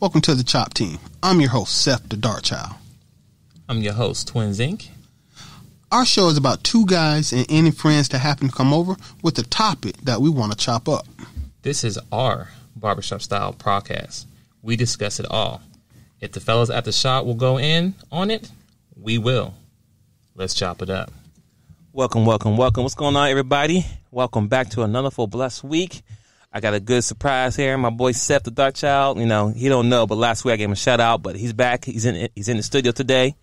Welcome to the Chop Team. I'm your host, Seth the Dark Child. I'm your host, Twins Inc. Our show is about two guys and any friends that happen to come over with a topic that we want to chop up. This is our barbershop style podcast. We discuss it all. If the fellas at the shop will go in on it, we will. Let's chop it up. Welcome, welcome, welcome. What's going on, everybody? Welcome back to another full blessed week. I got a good surprise here. My boy Seth the Dark Child. You know, he don't know, but last week I gave him a shout out. But he's back. He's in. He's in the studio today,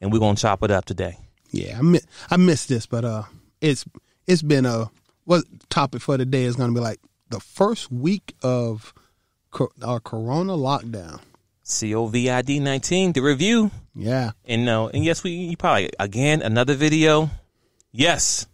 and we're gonna chop it up today. Yeah, I mi- I missed this, but uh, it's it's been a what topic for today is going to be like the first week of co- our Corona lockdown. COVID nineteen. The review. Yeah, And no, and yes, we you probably again another video. Yes,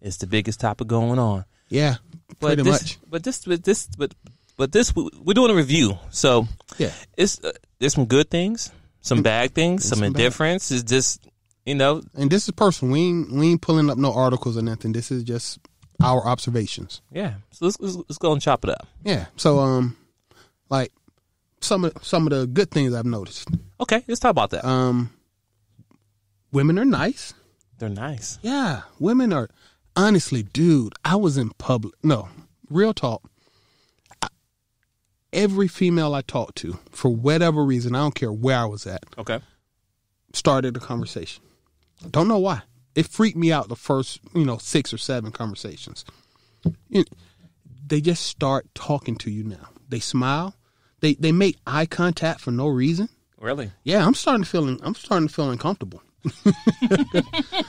it's the biggest topic going on. yeah, But pretty this, much. But this, but this, but but this, we- we're doing a review. So Yeah, it's uh, there's some good things, some bad things, some, some bad. indifference. It's just you know and this is personal. We ain't we ain't pulling up no articles or nothing. This is just our observations. Yeah. So let's, let's, let's go and chop it up. Yeah. So um, like some of some of the good things I've noticed. Okay, let's talk about that. Um, women are nice. They're nice. Yeah, women are honestly, dude. I was in public. No, real talk. I, every female I talked to, for whatever reason, I don't care where I was at, Okay. started a conversation. Don't know why. It freaked me out the first, you know, six or seven conversations. They just start talking to you now. They smile. They they make eye contact for no reason. Really? Yeah, I'm starting to feel I'm starting to feel uncomfortable.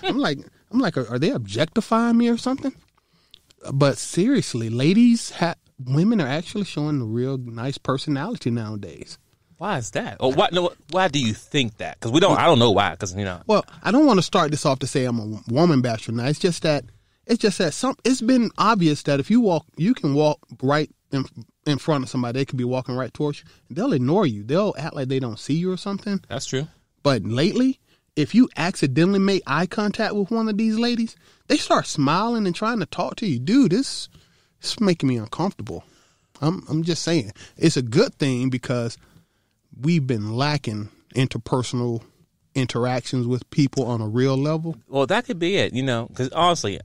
I'm like I'm like are, are they objectifying me or something? But seriously, ladies, ha- women are actually showing a real nice personality nowadays. Why is that? Or what? No, why do you think that? Because we don't. I don't know why. Because you know. Well, I don't want to start this off to say I'm a woman basher. Now it's just that it's just that some. It's been obvious that if you walk, you can walk right in in front of somebody. They could be walking right towards you. They'll ignore you. They'll act like they don't see you or something. That's true. But lately, if you accidentally make eye contact with one of these ladies, they start smiling and trying to talk to you. Dude, this it's making me uncomfortable. I'm I'm just saying. It's a good thing because we've been lacking interpersonal interactions with people on a real level. Well, that could be it. You know, because honestly,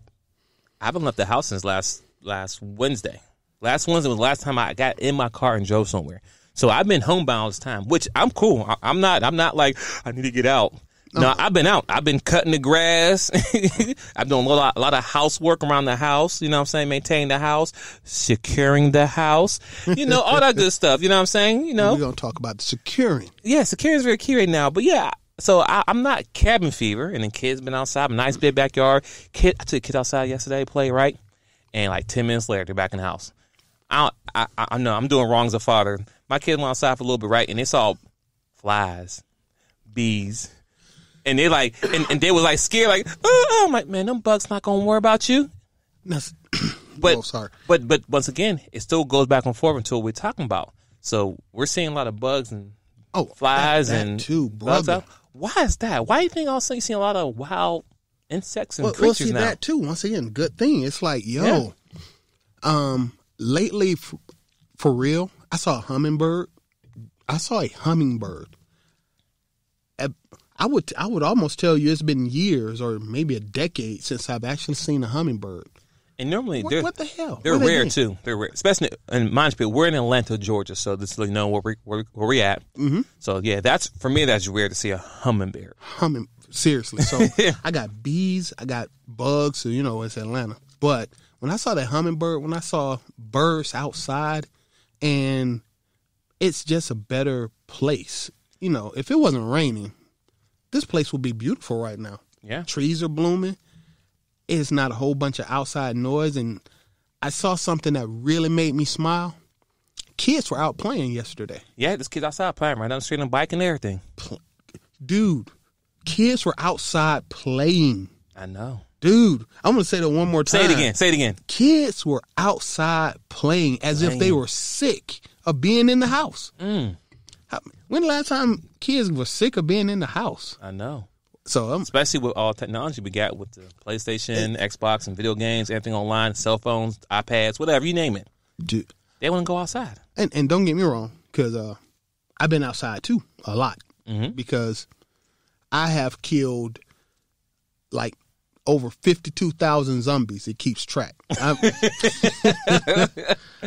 I haven't left the house since last last Wednesday. Last Wednesday was the last time I got in my car and drove somewhere. So I've been homebound this time, which I'm cool. I, I'm not. I'm not like I need to get out. No, um, I've been out. I've been cutting the grass. I've done a lot, a lot of housework around the house. You know what I'm saying? Maintaining the house, securing the house. You know, all that good stuff. You know what I'm saying? You know, We're gonna talk about securing. yeah, securing is very key right now. But yeah, so I, I'm not cabin fever, and the kids been outside. Nice big backyard. Kid, I took the kids outside yesterday, play right, and like ten minutes later, they're back in the house. I, I, I, I know I'm doing wrong as a father. My kids went outside for a little bit, right, and they saw flies, bees, and they like, and, and they was like scared, like, oh, I'm like, man, them bugs not gonna worry about you. That's, But oh, sorry. but but once again, it still goes back and forth until we're talking about. So we're seeing a lot of bugs and Oh, flies that- that and too, bugs out. Why is that? Why do you think all of a sudden you see a lot of wild insects and Well, well, creatures see now? that too. Once again, good thing. It's like, yo, Yeah. um, lately, f- for real, I saw a hummingbird. I saw a hummingbird. I would, I would almost tell you it's been years or maybe a decade since I've actually seen a hummingbird. And normally What, they're what the hell? they're What are they rare too. They're rare, especially in mind you, we're in Atlanta, Georgia, so this is you know where we where, where we at. Mm-hmm. So yeah, that's for me. That's rare to see a hummingbird. humming seriously. So I got bees, I got bugs. So you know it's Atlanta. But when I saw that hummingbird, when I saw birds outside, and it's just a better place. You know, if it wasn't raining, this place would be beautiful right now. Yeah, Trees are blooming. It's not a whole bunch of outside noise. And I saw something that really made me smile. Kids were out playing yesterday. yeah. This kid outside playing right down the street on bike and everything. Dude, kids were outside playing. I know. Dude, I'm gonna say that one more time. Say it again. Say it again. Kids were outside playing as if they were sick of being in the house. Mm, When the last time kids were sick of being in the house? I know. So um, Especially with all technology we got with the PlayStation, Xbox, and video games, everything online, cell phones, iPads, whatever you name it. dude, They want to go outside. and and don't get me wrong, because uh, I've been outside too a lot Mm-hmm. because I have killed like over fifty two thousand zombies. It keeps track.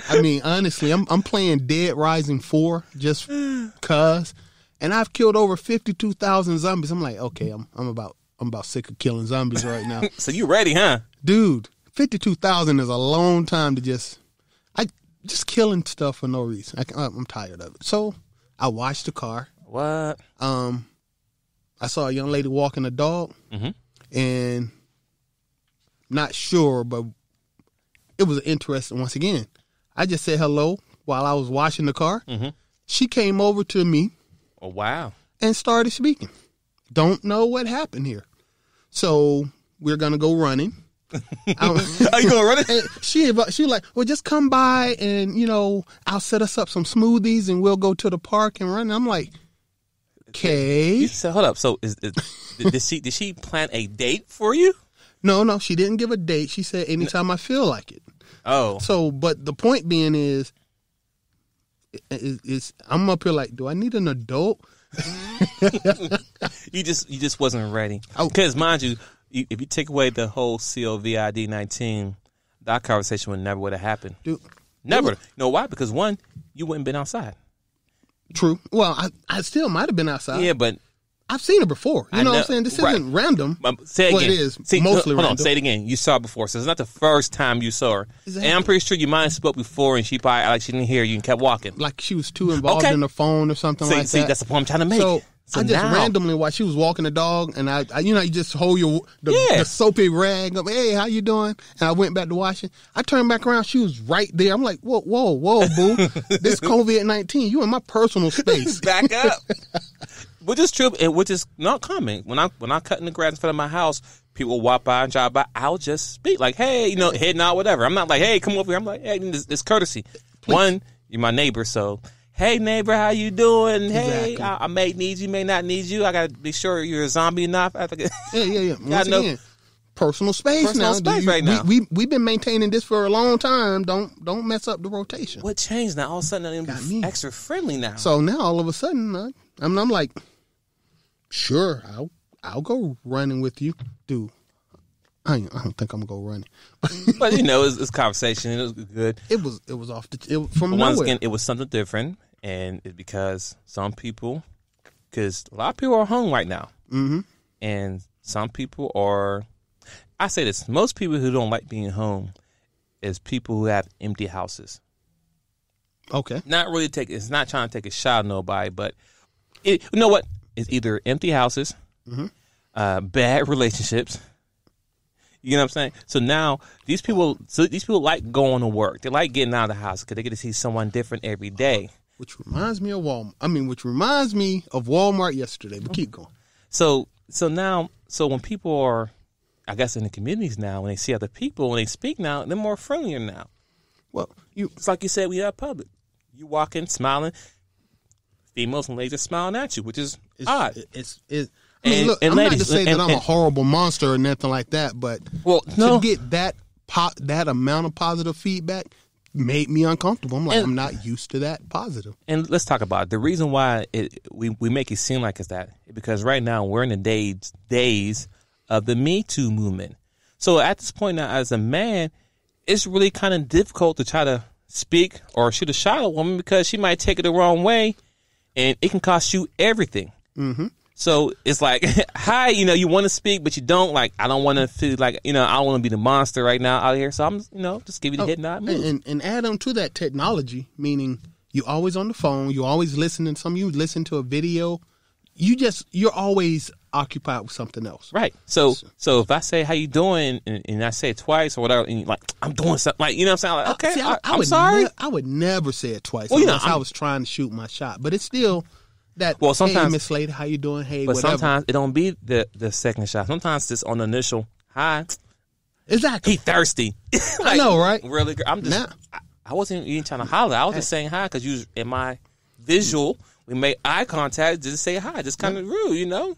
I mean, honestly, I'm I'm playing Dead Rising four just cause, and I've killed over fifty two thousand zombies. I'm like, okay, I'm I'm about I'm about sick of killing zombies right now, So you ready, huh? dude. Fifty two thousand is a long time to just I just killing stuff for no reason. I, I'm tired of it. So I washed the car. What? Um, I saw a young lady walking a dog, Mhm. and not sure, but it was interesting. Once again, I just said hello while I was washing the car. Mhm. She came over to me Oh wow. and started speaking. Don't know what happened here, so we're gonna go running. Are you gonna run she she like, well, just come by and you know, I'll set us up some smoothies and we'll go to the park and run. I'm like, okay. Said, hold up. So is, is did she did she plan a date for you? No, no, she didn't give a date. She said anytime I feel like it. Oh, So, but the point being is, is, I'm up here like, do I need an adult? you just you just wasn't ready. Because mind you, you, if you take away the whole COVID nineteen, that conversation would never would have happened. Dude, Never. You know why? Because one, you wouldn't been outside. true. Well, I, I still might have been outside. yeah, but I've seen her before. You I know, what I'm saying? This right. isn't random. Um, but say it Well, again. it is See, mostly hold on. random. Say it again. You saw it before, so it's not the first time you saw her. Exactly. And I'm pretty sure you might have spoke before, and she probably like she didn't hear you and kept walking. Like she was too involved Okay. in the phone or something See, like see, that. that's the point I'm trying to make. So, So I just now- randomly while she was walking the dog, and I, I you know, you just hold your the, Yeah. the soapy rag up. Hey, how you doing? And I went back to washing. I turned back around. She was right there. I'm like, whoa, whoa, whoa, boo! this COVID nineteen. You in my personal space. back up. which is true, and which is not common. When I when I cutting the grass in front of my house, people walk by and drive by. I'll just speak like, "Hey, you know, head nod, whatever." I'm not like, "Hey, come over here." I'm like, "Hey, it's, it's courtesy." One, you're my neighbor, so. Hey neighbor, how you doing? Hey, I, I may need you, may not need you. I gotta be sure you're a zombie enough. I think- Yeah, yeah, yeah. Once know- again, personal space Personal now. space You- right now. We, we we've been maintaining this for a long time. Don't don't mess up the rotation. what changed now? All of a sudden, I'm extra friendly now. So now all of a sudden, uh, I'm I'm like, sure, I'll I'll go running with you, dude. I I don't think I'm gonna go running, but you know, it's, it's conversation. It was good. it was it was off the it, from But once nowhere. again, it was something different, and it's because some people, because a lot of people are home right now, mm-hmm. and some people are. I say this: most people who don't like being home is people who have empty houses. Okay, Not really take. It's not trying to take a shot at nobody, but it, you know what? It's either empty houses, Mm-hmm. uh, bad relationships. You know what I'm saying? So now these people, so these people like going to work. They like getting out of the house because they get to see someone different every day. which reminds me of Walmart. I mean, which reminds me of Walmart yesterday. But keep going. So so now so when people are I guess in the communities now, when they see other people, when they speak now, they're more friendlier now. Well, you It's like you said, we have public. You walk in smiling, females and ladies are smiling at you, which is it's ah, odd. it's it. I mean, And- look, and I'm not ladies, to say and- that I'm a horrible monster or nothing like that, but Well, no. to get that po- that amount of positive feedback made me uncomfortable. I'm like, I'm not used to that positive. and let's talk about it. the reason why it, we we make it seem like it's that because right now we're in the days days of the Me Too movement. So at this point now, as a man, it's really kind of difficult to try to speak or shoot a shot at a woman because she might take it the wrong way, and it can cost you everything. Mm-hmm. So it's like, hi, you know, you want to speak, but you don't. Like, I don't want to feel like, you know, I don't want to be the monster right now out here. So I'm, you know, just give you the head nod. And, Move. and, and add on to that technology, meaning you're always on the phone, You're always listening. Some of you listen to a video. You just you're always occupied with something else. Right. So so if I say how you doing and, and I say it twice or whatever, and you're like I'm doing something, like you know what I'm saying? Like okay, See, I, I, am would sorry. ne- I would never say it twice Well, you know, unless I I'm- was trying to shoot my shot. But it's still that. Well, hey, sometimes- Miss Lady, how you doing? Hey, but whatever. sometimes it don't be the the second shot. Sometimes it's on the initial hi. exactly. He thirsty. I know, right? Really, I'm just. Nah. I, I wasn't even trying to holler. I was just saying hi because you in my visual. We made eye contact. Just say hi. Just kind of rude, you know.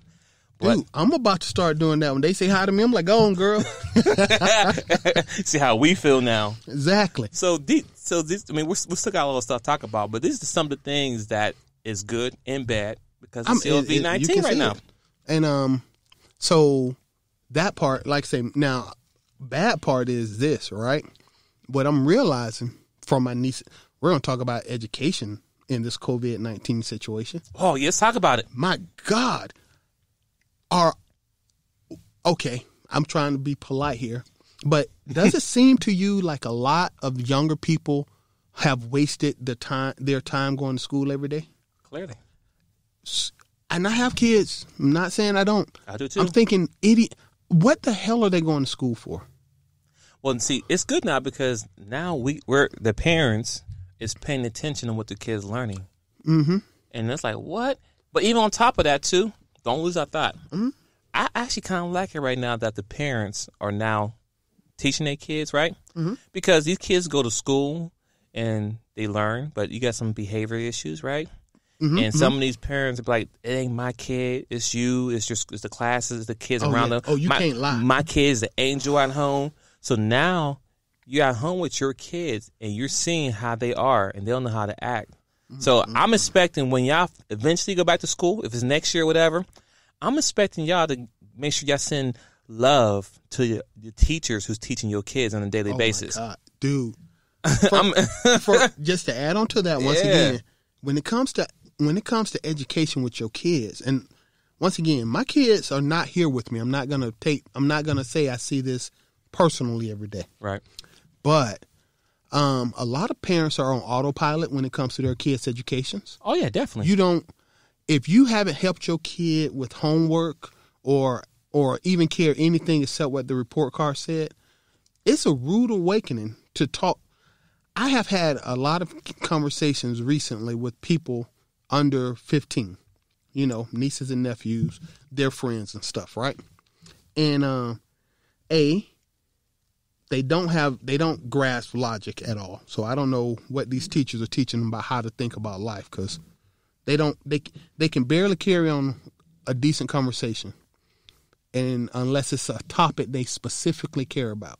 But- Dude, I'm about to start doing that. When they say hi to me, I'm like, go on, girl. See how we feel now. exactly. So, so this, I mean, we're, we still got a lot of stuff to talk about, but this is some of the things that is good and bad because I'm- it's it- it- COVID nineteen right now. it. And um, so that part, like I say, now bad part is this, right? What I'm realizing from my niece, we're gonna talk about education in this COVID nineteen situation. Oh, yes, talk about it. My God, are okay. I'm trying to be polite here, but does it seem to you like a lot of younger people have wasted the time, their time going to school every day? Clearly, and I have kids. I'm not saying I don't. I do too. I'm thinking, idiot. What the hell are they going to school for? Well, see, it's good now because now we we're the parents is paying attention to what the kids learning, mm-hmm. and it's like what. But even on top of that too, don't lose our thought. Mm-hmm. I actually kind of like it right now that the parents are now teaching their kids right mm-hmm. because these kids go to school and they learn, but you got some behavior issues, right? Mm-hmm, and some of these parents are like, "It ain't my kid. It's you. It's just it's the classes, the kids Oh, around yeah. them. Oh, you my, can't lie. My kid's the angel at home. So now you're at home with your kids and you're seeing how they are and they don't know how to act. So Mm-hmm. I'm expecting when y'all eventually go back to school, if it's next year or whatever, I'm expecting y'all to make sure y'all send love to your, your teachers who's teaching your kids on a daily Oh basis. dude. For, for, just to add on to that, once Yeah. again, when it comes to when it comes to education with your kids, and once again, my kids are not here with me. I'm not gonna take. I'm not gonna say I see this personally every day. Right. But um, a lot of parents are on autopilot when it comes to their kids' educations. Oh yeah, definitely. You don't if you haven't helped your kid with homework or or even care anything except what the report card said, it's a rude awakening to talk. I have had a lot of conversations recently with people under 15, you know, nieces and nephews, their friends and stuff, right? And um, a they don't have they don't grasp logic at all. So I don't know what these teachers are teaching them about how to think about life because they don't they they can barely carry on a decent conversation, and unless it's a topic they specifically care about,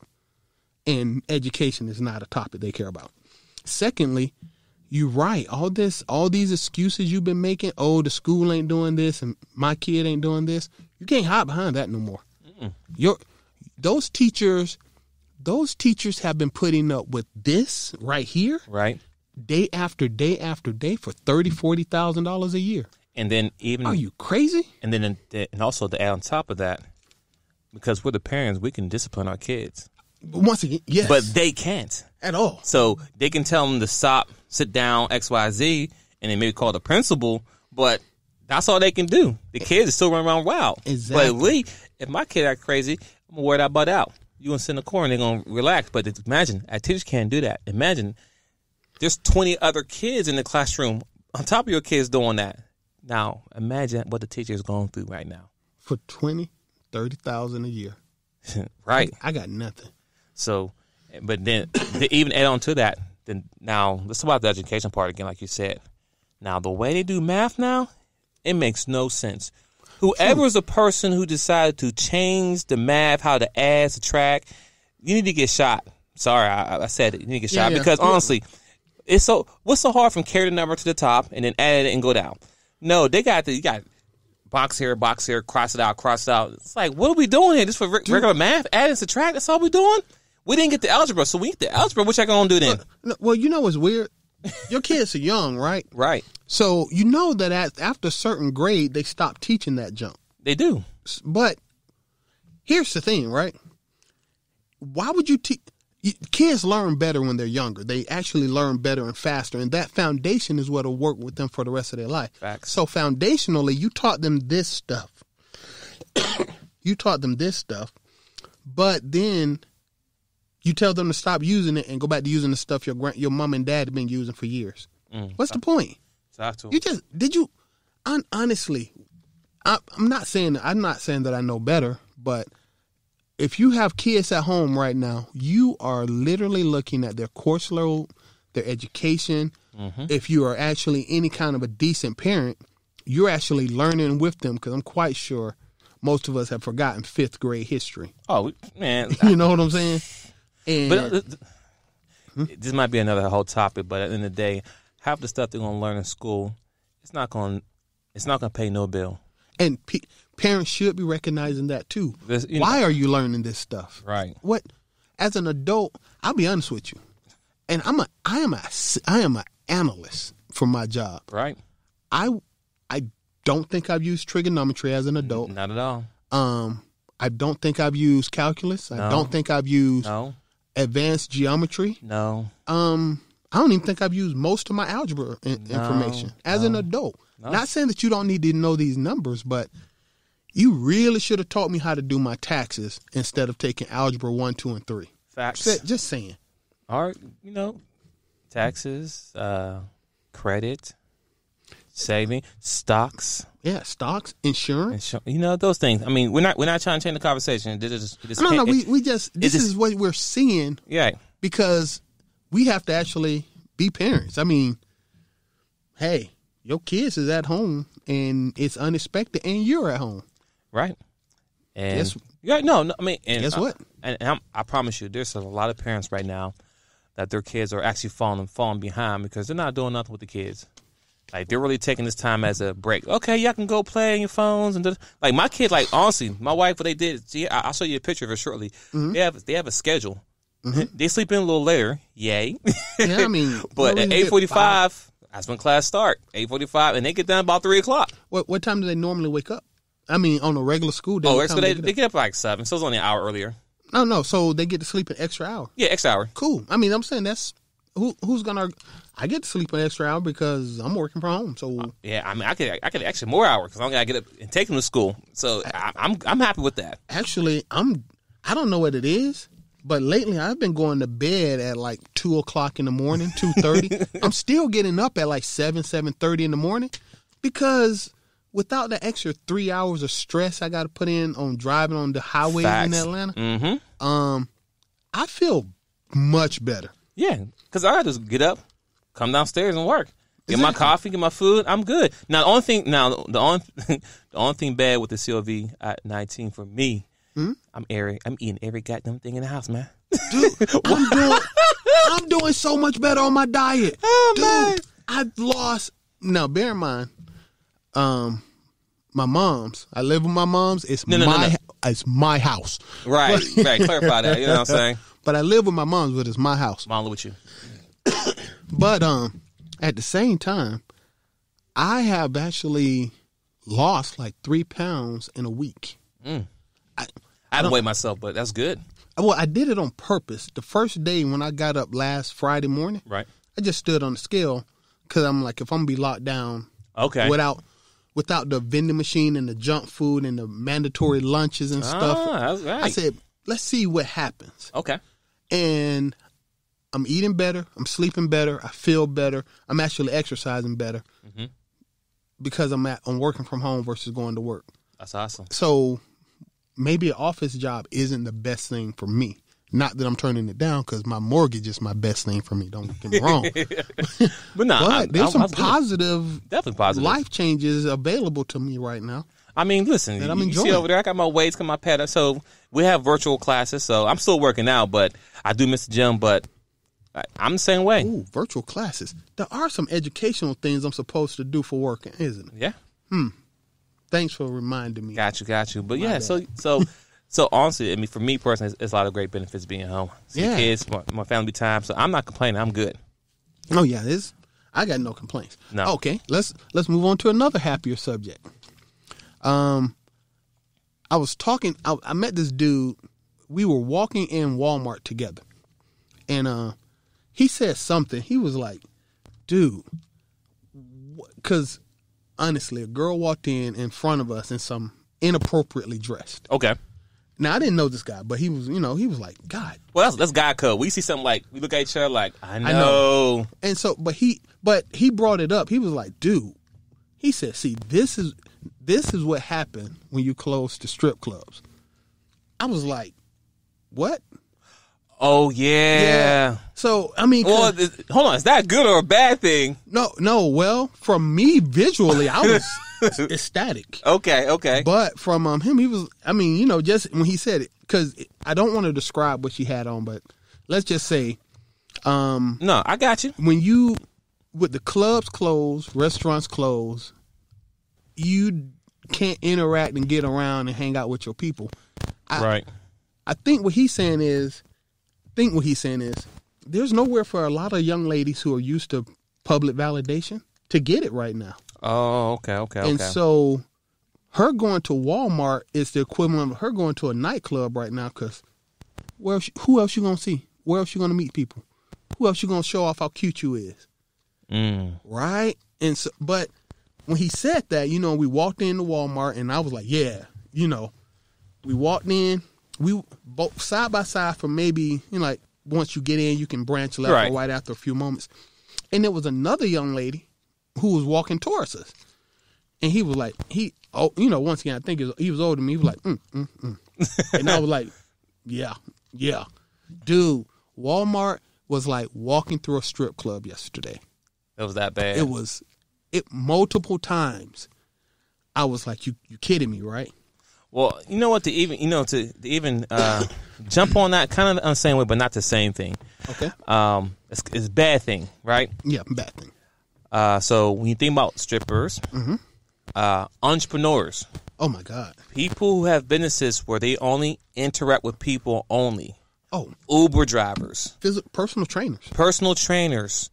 and education is not a topic they care about. Secondly, you're right. All this, all these excuses you've been making. Oh, the school ain't doing this, and my kid ain't doing this. You can't hide behind that no more. Your those teachers, those teachers have been putting up with this right here right. day after day after day for thirty, forty thousand dollars a year. And then even Are you crazy? and then and also to add on top of that, because we're the parents, we can discipline our kids, Once again, yes, but they can't. at all. So they can tell them to stop, sit down, X, Y, Z, and they maybe call the principal, but that's all they can do. The kids are still running around wild. Exactly. But we, if my kid act crazy, I'm gonna wear that butt out. You gonna sit in the corner, they're gonna relax. But imagine, a teacher can't do that. Imagine there's 20 other kids in the classroom on top of your kids doing that. Now imagine what the teacher is going through right now. For twenty, thirty thousand a year, right. I got nothing. So, but then to even add on to that, then now let's talk about the education part again, like you said. Now the way they do math now, it makes no sense. Whoever is the person who decided to change the math, how to add, subtract, you need to get shot. Sorry, I, I said it. You need to get Yeah, shot yeah. because honestly, it's so what's so hard from carry the number to the top and then add it and go down. No, they got the you got box here, box here, cross it out, cross it out. It's like what are we doing here? Just for re- regular math, add and subtract. That's all we doing. We didn't get the algebra, so we get the algebra. What y'all gonna do then? No, well, you know what's weird? Your kids are young, right? Right? So you know that at, after a certain grade, they stop teaching that junk. They do. But here's the thing, right? Why would you teach? Kids learn better when they're younger. They actually learn better and faster, and that foundation is what'll work with them for the rest of their life. Facts. So foundationally, you taught them this stuff. you taught them this stuff, but then you tell them to stop using it and go back to using the stuff your grand, your mom and dad have been using for years. Mm. What's the point? Talk to 'em. You just did you? hon- honestly, I, I'm not saying I'm not saying that I know better, but if you have kids at home right now, you are literally looking at their course load, their education. Mm-hmm. If you are actually any kind of a decent parent, you're actually learning with them because I'm quite sure most of us have forgotten fifth grade history. Oh man, You know what I'm saying? And But uh, th- th- this might be another whole topic. But at the end of the day, half the stuff they're gonna learn in school it's not going. to It's not going to pay no bill. And pe- parents should be recognizing that too. This- Why are you learning this stuff? Right. What? As an adult, I'll be honest with you, and I'm a I am a I am an analyst for my job. Right. I I don't think I've used trigonometry as an adult. Not at all. Um, I don't think I've used calculus. I No. don't think I've used No. Advanced geometry. No. Um, I don't even think I've used most of my algebra in- No, information as an adult. no. Not saying that you don't need to know these numbers, but you really should have taught me how to do my taxes instead of taking algebra one, two, and three. Facts. Just- Just saying. Or you know, taxes, uh, credit, saving, stocks, Yeah, stocks, insurance. insur- you know those things. I mean, we're not we're not trying to change the conversation. This is this No, no, we, we just this just- is what we're seeing yeah. because we have to actually be parents. I mean, hey, your kids is at home and it's unexpected, and you're at home. Right. And Guess- yeah, no, no, I mean, and Guess I- what? And, and I'm, I promise you, there's a lot of parents right now that their kids are actually falling falling behind because they're not doing nothing with the kids. Like they're really taking this time as a break. Okay, y'all can go play on your phones and do, like my kid. Like honestly, my wife, what they did, see, I- I'll show you a picture of it shortly. Mm-hmm. They have they have a schedule. They sleep in a little later, yay. Yeah, I mean, but at eight forty five. that's when class start. Eight forty five, and they get done about three o'clock. What what time do they normally wake up? I mean, on a regular school day. Oh, so they, they get get up like seven, so it's only an hour earlier. no, no. So they get to sleep an extra hour. Yeah, extra hour. Cool. I mean, I'm saying that's who who's gonna. I get to sleep an extra hour because I'm working from home. So Yeah, I mean, I could I could actually more hours because I'm gonna get up and take them to school. So I, I'm I'm happy with that. actually, I'm. I don't know what it is, but lately I've been going to bed at like two o'clock in the morning, two thirty. I'm still getting up at like seven, seven thirty in the morning because without the extra three hours of stress I got to put in on driving on the highways in Atlanta, Mm-hmm. um, I feel much better. Yeah, because I just get up, come downstairs and work. Get my coffee, get my food. I'm good. Now the only thing now the only the only thing bad with the COVID 19 for me, Hmm? I'm every I'm eating every goddamn thing in the house, man. Dude, I'm doing I'm doing so much better on my diet. Oh, Dude, man. I've lost now bear in mind, um my mom's. I live with my mom's. It's No, no, my no. it's my house. Right, right. Clarify that. You know what I'm saying? But I live with my mom's, but it's my house. Molly with you. But um at the same time, I have actually lost like three pounds in a week. I haven't weigh myself, but that's good. Well, I did it on purpose. The first day when I got up last Friday morning, Right. I just stood on the scale because I'm like, if I'm gonna be locked down Okay. without without the vending machine and the junk food and the mandatory lunches and stuff, Ah, that's right. I said, let's see what happens. okay. And I'm eating better. I'm sleeping better. I feel better. I'm actually exercising better Mm-hmm. because I'm at I'm working from home versus going to work. That's awesome. So maybe an office job isn't the best thing for me. Not that I'm turning it down because my mortgage is my best thing for me. Don't get me wrong. But no, but I, there's I, some I positive definitely positive. life changes available to me right now. I mean, listen, That I'm you, you see enjoying. over there, I got my weights, got my pad. So we have virtual classes. So I'm still working out, but I do miss the gym. But I'm the same way. Ooh, virtual classes. There are some educational things I'm supposed to do for work, isn't it? Yeah, Hmm. Thanks for reminding me. got you, got you. But yeah, so so so honestly, I mean, for me personally, it's, it's a lot of great benefits being home. See Yeah. kids, my, my family time. So I'm not complaining. I'm good. Oh yeah, this I got no complaints. No. Okay, let's let's move on to another happier subject. Um, I was talking. I, I met this dude. We were walking in Walmart together, and uh, he said something. He was like, "Dude," because honestly, a girl walked in in front of us in some inappropriately dressed. Okay. Now I didn't know this guy, but he was, you know, he was like, "God, Well, that's, that's guy code. We see something like we look at each other like I know. know. And so, but he, but he brought it up. He was like, dude, he said, see, this is, this is what happened when you close the strip clubs. I was like, what? Oh yeah. yeah. So, I mean, Well, is- hold on. Is that a good or a bad thing? no, no. Well, from me visually, I was ecstatic. Okay. Okay. But from um, him, he was, I mean, you know, just when he said it, because I don't want to describe what she had on, but let's just say, um, no, I got you. when you with the clubs closed, restaurants closed, you can't interact and get around and hang out with your people. I- right. I think what he's saying is, think what he's saying is, there's nowhere for a lot of young ladies who are used to public validation to get it right now. Oh, okay, okay, okay. And so, her going to Walmart is the equivalent of her going to a nightclub right now. Because where else, who else you gonna see? Where else you gonna meet people? Who else you gonna show off how cute you is? mm, right? And so, but when he said that, you know, we walked into Walmart, and I was like, yeah, you know, we walked in, we both side by side for maybe, you know, like once you get in, you can branch left Right. or right after a few moments, and there was another young lady who was walking towards us, and he was like, he, oh, you know, once again, I think he was, he was older than me. He was like, mm, mm, mm. and I was like, yeah, yeah, dude, Walmart was like walking through a strip club yesterday it was that bad. it was it multiple times i was like you you kidding me right Well, you know what? To even you know to, to even uh, jump on that kind of the same way, but not the same thing. okay. Um, it's, it's bad thing, right? yeah bad thing. Uh, so when you think about strippers, uh, entrepreneurs, oh my god. People who have businesses where they only interact with people only, oh. Uber drivers, physical personal trainers. Personal trainers,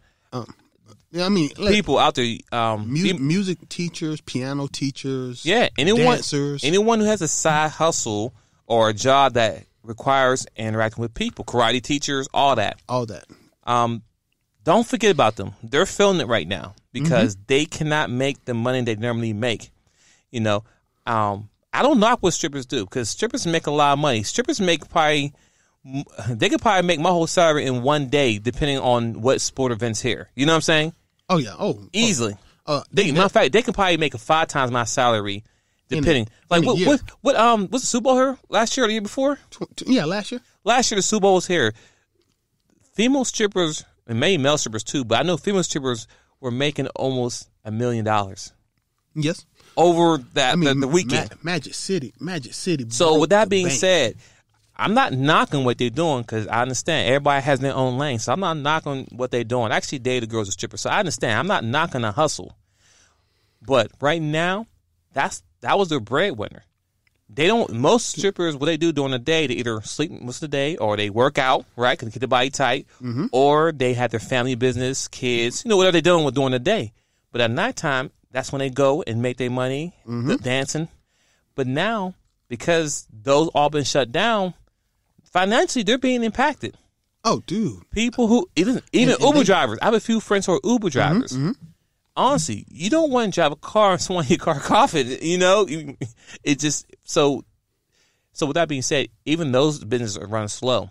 yeah i mean like, people out there. Um, mu- music teachers piano teachers yeah, anyone, dancers anyone who has a side hustle or a job that requires interacting with people, karate teachers, all that. all that um, don't forget about them. They're feeling it right now because Mm-hmm. they cannot make the money they normally make. You know, um, I don't knock what strippers do because strippers make a lot of money. Strippers make probably they could probably make my whole salary in one day, depending on what sport events here. You know what I'm saying? Oh yeah oh Easily. uh, They, matter of fact, they can probably make five times my salary, In a- depending. like what, year. what what um was the Super Bowl here last year or the year before? yeah last year last year the Super Bowl was here. Female strippers and maybe male strippers too, but I know female strippers were making almost a million dollars yes over that i mean the, the weekend. Ma- magic city magic city so with that being said, I'm not knocking what they're doing because I understand everybody has their own lane. So I'm not knocking what they're doing. I actually dated girls as strippers, so I understand. I'm not knocking the hustle, but right now, that's that was their breadwinner. They don't. Most strippers, what they do during the day, they either sleep most of the day or they work out, right, because keep their body tight, mm-hmm. or they have their family business, kids, you know, whatever they're doing with during the day. But at nighttime, that's when they go and make their money mm-hmm. dancing. But now, because those all been shut down, financially they're being impacted. oh dude People who even even And- and Uber they- drivers. I have a few friends who are Uber mm-hmm, drivers. Mm-hmm. Honestly, you don't want to drive a car and someone your car coughing. You know, it just so. So with that being said, even those businesses are running slow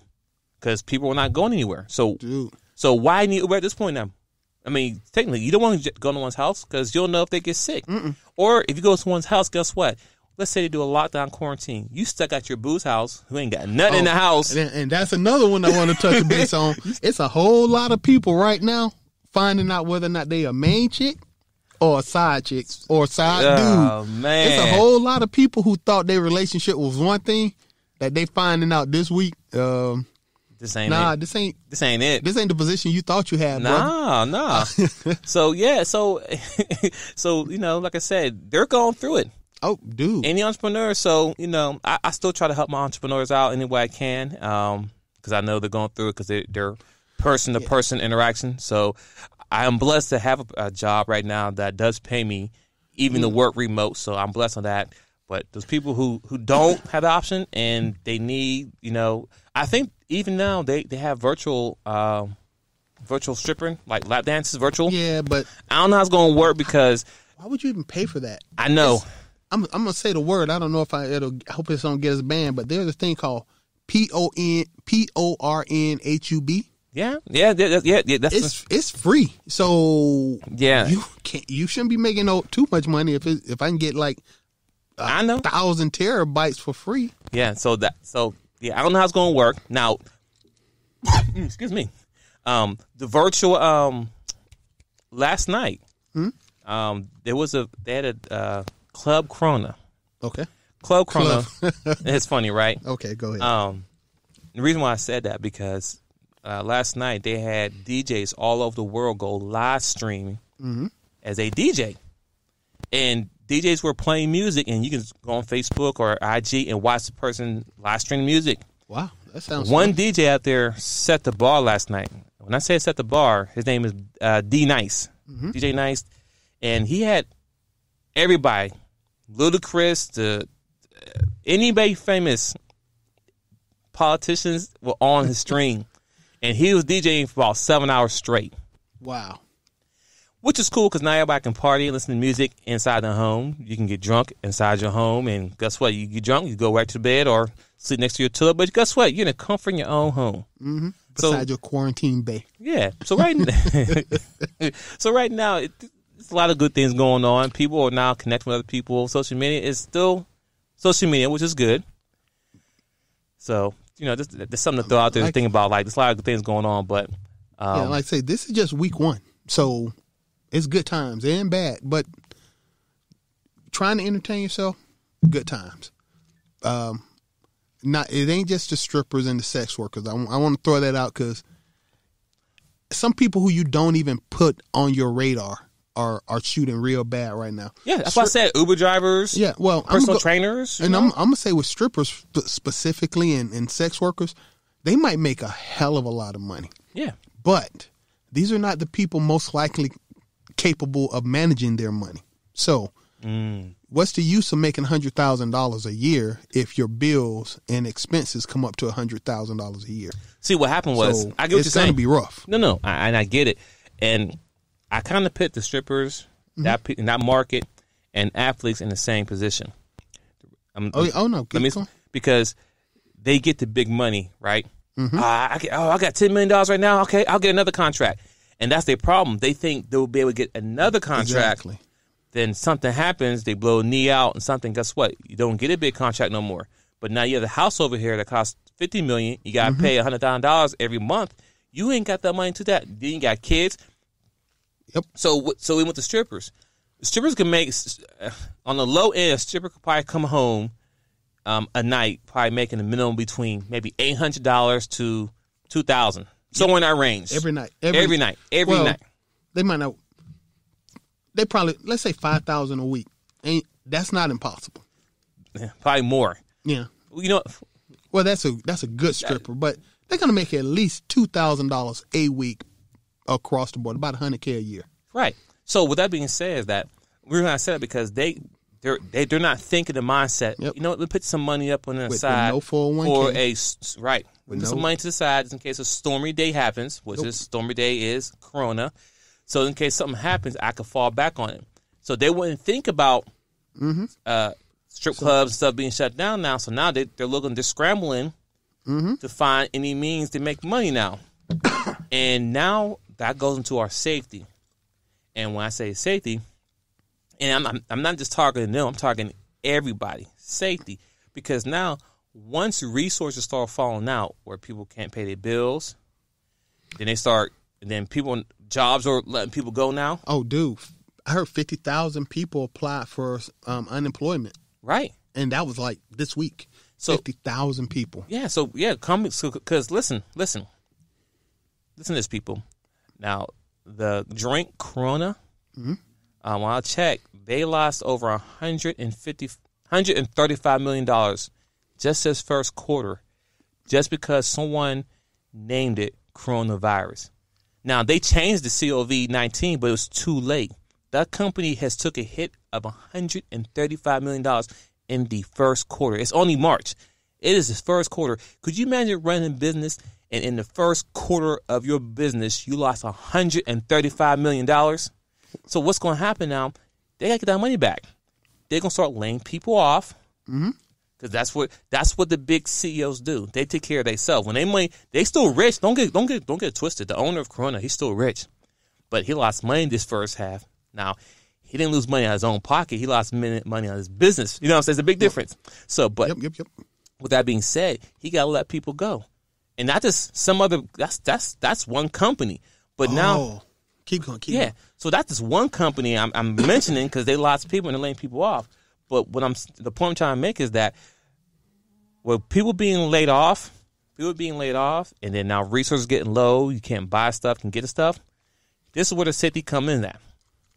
because people are not going anywhere. So dude so why need Uber at this point now? I mean, technically, you don't want to go to one's house because you don't know if they get sick. Or if you go to someone's house, guess what? Let's say they do a lockdown quarantine. You stuck at your boo's house who ain't got nothing in the house. And, and that's another one I want to touch base on. It's a whole lot of people right now finding out whether or not they a main chick or a side chick or a side Oh, dude. man. It's a whole lot of people who thought their relationship was one thing that they finding out this week. Um, This ain't nah, it. this ain't This ain't it. this ain't the position you thought you had, brother. Nah, nah. so yeah, so so you know, like I said, they're going through it. Oh, dude. Any entrepreneur, so you know, I, I still try to help my entrepreneurs out any way I can, um, because I know they're going through it because they, they're person to person interaction. So I am blessed to have a, a job right now that does pay me, even to work remote. So I'm blessed on that. But those people who who don't have the option and they need, you know, I think even now they they have virtual. Um, Virtual stripping, like lap dances, virtual. yeah, but I don't know how it's going to work because why would you even pay for that? I know I'm I'm gonna say the word. I don't know if I it'll I hope this don't get us banned, but there's a thing called P O N P O R N H U B. Yeah, yeah, yeah, yeah. yeah that's It's it's free, so Yeah. you can't you shouldn't be making no too much money if it, if I can get like I know. thousand terabytes for free. Yeah, so that so yeah, I don't know how it's going to work. Now, excuse me. Um, the virtual um last night, hmm? um, there was a they had a uh, Club Corona. Okay, Club Corona. it's funny, right? okay, go ahead. Um, the reason why I said that because uh, last night they had DJs all over the world go live streaming as a DJ, and DJs were playing music, and you can go on Facebook or IG and watch the person live stream music. Wow, that sounds One fun. DJ out there set the bar last night. When I say set the bar, his name is uh, D Nice, DJ Nice, and he had everybody, Ludacris, the anybody famous politicians were on his stream, and he was DJing for about seven hours straight, Wow. which is cool because now everybody can party and listen to music inside the home. You can get drunk inside your home, and guess what? You get drunk, you go right to bed or sleep next to your toilet. But guess what? You're in the comfort in your own home. Mm-hmm. So Beside your quarantine bay. yeah. So right now, so right now, it, it's a lot of good things going on. People are now connecting with other people. Social media is still social media, which is good. So you know, just, there's something to throw out there to Like- think about. Like there's a lot of good things going on, but um, yeah, like I say, this is just week one, so it's good times and bad. But trying to entertain yourself, good times. Um, not it ain't just the strippers and the sex workers. I, I, want to throw that out because some people who you don't even put on your radar are are shooting real bad right now. yeah, that's why I said Uber drivers, Yeah, well, I'm personal go- trainers, and know? I'm, I'm gonna say with strippers sp- specifically and, and sex workers, they might make a hell of a lot of money. yeah, But these are not the people most likely capable of managing their money. So, Mm. what's the use of making hundred thousand dollars a year if your bills and expenses come up to hundred thousand dollars a year? See what happened was so I get what it's you're gonna saying. be rough. No, no, I, and I get it, and I kind of put the strippers Mm-hmm. that that market and athletes in the same position. I'm, Oh, yeah, oh no, let me because they get the big money, right? Mm-hmm. Ah, I get, oh, I got ten million dollars right now. Okay, I'll get another contract, and that's their problem. They think they'll be able to get another contract. Exactly. Then something happens, they blow a knee out, and something. Guess what? You don't get a big contract no more. But now you have the house over here that costs fifty million. You got to Mm-hmm. pay a hundred thousand dollars every month. You ain't got that money to that. Then you got kids. Yep. So so we went to strippers. Strippers can make on the low end. A stripper could probably come home um, a night, probably making a minimum between maybe eight hundred dollars to two thousand, somewhere in that range. Every night. every, night, every well, night. They might not. They probably let's say five thousand a week. Ain't that's not impossible? Yeah, probably more. Yeah. You know, Well, that's a that's a good stripper, but they're gonna make at least two thousand dollars a week across the board, about hundred k a year. Right. So with that being said, is that we're gonna say that because they they're they, they're not thinking the mindset. Yep. You know, we put some money up on the with side no 401k. for a right. We put no- some money to the side just in case a stormy day happens, which is stormy day is Corona. So in case something happens, I could fall back on it. So they wouldn't think about Mm-hmm. uh, strip clubs stuff being shut down now. So now they, they're looking, they're scrambling Mm-hmm. to find any means to make money now. and now that goes into our safety. And when I say safety, and I'm, I'm, I'm not just targeting them, I'm targeting everybody. Safety. Because now, once resources start falling out where people can't pay their bills, then they start, then people, jobs are letting people go now. Oh, dude, I heard fifty thousand people applied for um, unemployment, Right. and that was like this week. So- fifty thousand people. Yeah, so yeah, come so because listen, listen, listen to this, people. Now the drink Corona, Mm-hmm. um, when I checked, they lost over 150, 135 million dollars just this first quarter, just because someone named it coronavirus. Now they changed the COVID nineteen, but it was too late. That company has took a hit of 135 million dollars in the first quarter. It's only March. It is the first quarter. Could you imagine running a business and in the first quarter of your business you lost 135 million dollars? So what's going to happen now? They got to get that money back. They're going to start laying people off. Mm-hmm. Because that's what that's what the big CEOs do. They take care of themselves. When they money, they still rich. Don't get don't get don't get twisted. The owner of Corona, he's still rich, but he lost money this first half. Now he didn't lose money of his own pocket. He lost money on his business. You know what I'm saying? It's a big difference. So, but Yep, yep, yep. with that being said, he got to let people go, and not just some other. That's that's that's one company. But now, oh, keep going, keep yeah. going. So that's just one company I'm, I'm mentioning because they lost people and they're laying people off. But what I'm the point I'm trying to make is that with people being laid off people being laid off, and then now resources getting low. You can't buy stuff, can get the stuff. This is where the safety come in at.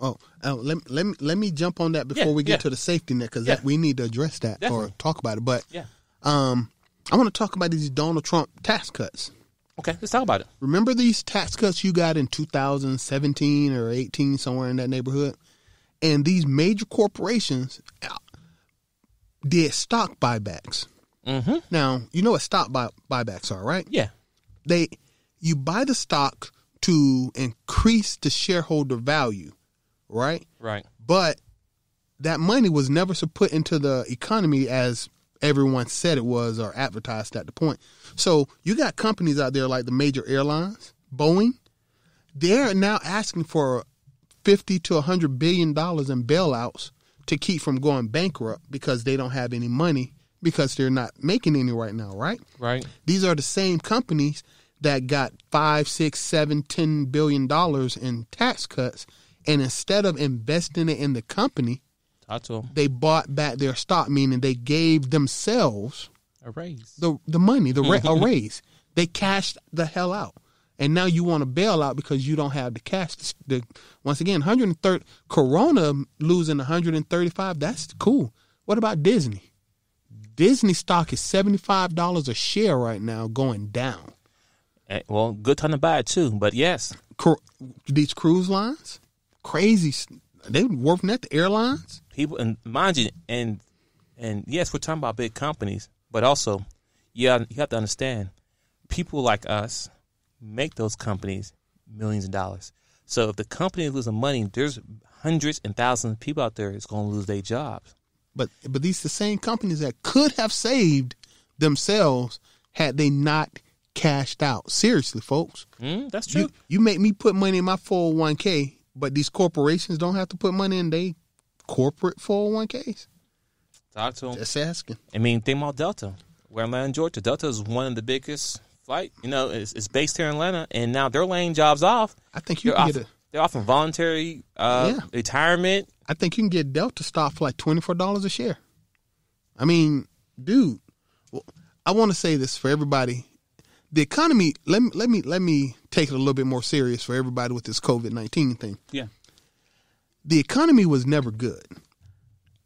Oh, uh, let me let me let me jump on that before Yeah, we get yeah. to the safety net because Yeah. we need to address that Definitely. or talk about it. But Yeah. um, I want to talk about these Donald Trump tax cuts. Okay, let's talk about it. Remember these tax cuts you got in 2017 or 18, somewhere in that neighborhood? And these major corporations uh, did stock buybacks. Mm-hmm. Now, you know what stock buy- buybacks are, right? Yeah. They you buy the stock to increase the shareholder value, right? Right. But that money was never so put into the economy as everyone said it was or advertised at the point. So you got companies out there like the major airlines, Boeing, they're now asking for 50 to 100 billion dollars in bailouts to keep from going bankrupt because they don't have any money because they're not making any right now, right? Right. These are the same companies that got five, six, seven, ten billion dollars in tax cuts, and instead of investing it in the company, Talk to them. they bought back their stock, meaning they gave themselves A raise. the the money, the ra- a raise. They cashed the hell out, and now you want to bail out because you don't have the cash. The, once again, 130 Corona losing 135. That's cool. What about Disney? Disney stock is seventy five dollars a share right now, going down. Eh, Well, good time to buy it too. But yes, Cru- these cruise lines, crazy. They working at the airlines. people and mind you, and and yes, we're talking about big companies, but also, yeah, you have to understand, people like us make those companies millions of dollars. So if the company is losing money, there's hundreds and thousands of people out there that's going to lose their jobs. But but these the same companies that could have saved themselves had they not cashed out. Seriously, folks. Mm, that's true. You you make me put money in my 401k, but these corporations don't have to put money in they corporate 401ks. Talk to them. Just asking. I mean, think about Delta. We're in Atlanta, Georgia. Delta is one of the biggest flight. You know, it's, it's based here in Atlanta, and now they're laying jobs off. I think you They're, can off, get a they're offering voluntary uh, Yeah. retirement. I think you can get Delta stock for like twenty four dollars a share. I mean, dude, well, I want to say this for everybody. The economy. Let me let me let me take it a little bit more serious for everybody with this COVID nineteen thing. Yeah. The economy was never good.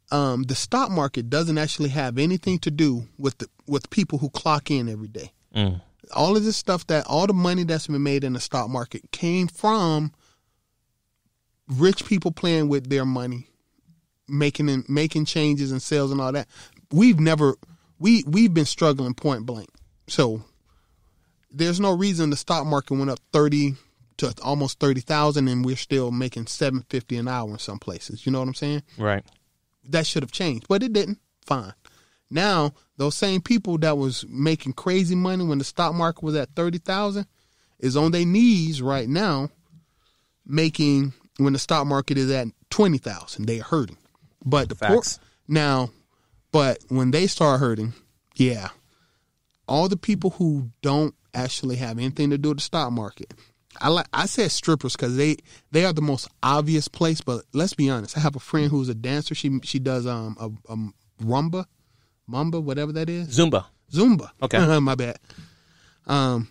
Um, the stock market doesn't actually have anything to do with the with people who clock in every day. Mm. All of this stuff that all the money that's been made in the stock market came from rich people playing with their money, making and making changes and sales and all that. We've never we we've been struggling point blank. So there's no reason the stock market went up thirty to almost thirty thousand, and we're still making seven fifty an hour in some places. You know what I'm saying? Right. that should have changed, but it didn't. Fine. Now those same people that was making crazy money when the stock market was at thirty thousand is on their knees right now, making when the stock market is at twenty thousand. They're hurting, but the poor, now, but when they start hurting, yeah, all the people who don't actually have anything to do with the stock market. I like I said strippers because they they are the most obvious place. But let's be honest. I have a friend who's a dancer. She she does um a, a rumba, mamba, whatever that is, Zumba. Zumba. Okay. my bad. Um,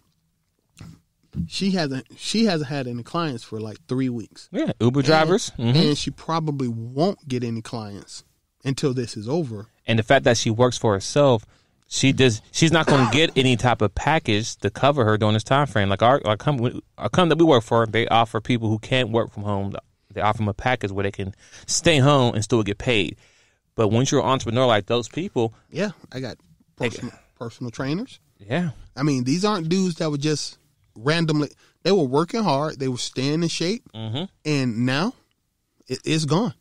she hasn't she hasn't had any clients for like three weeks, Yeah. Uber drivers. and, hmm and she probably won't get any clients until this is over. And the fact that she works for herself, she does. She's not going to get any type of package to cover her during this time frame. Like our our company, our company that we work for, they offer people who can't work from home. They offer them a package where they can stay home and still get paid. But once you're an entrepreneur like those people, Yeah, I got personal, personal trainers. yeah, I mean, these aren't dudes that were just randomly. They were working hard. They were staying in shape, mm-hmm. and now it, it's gone.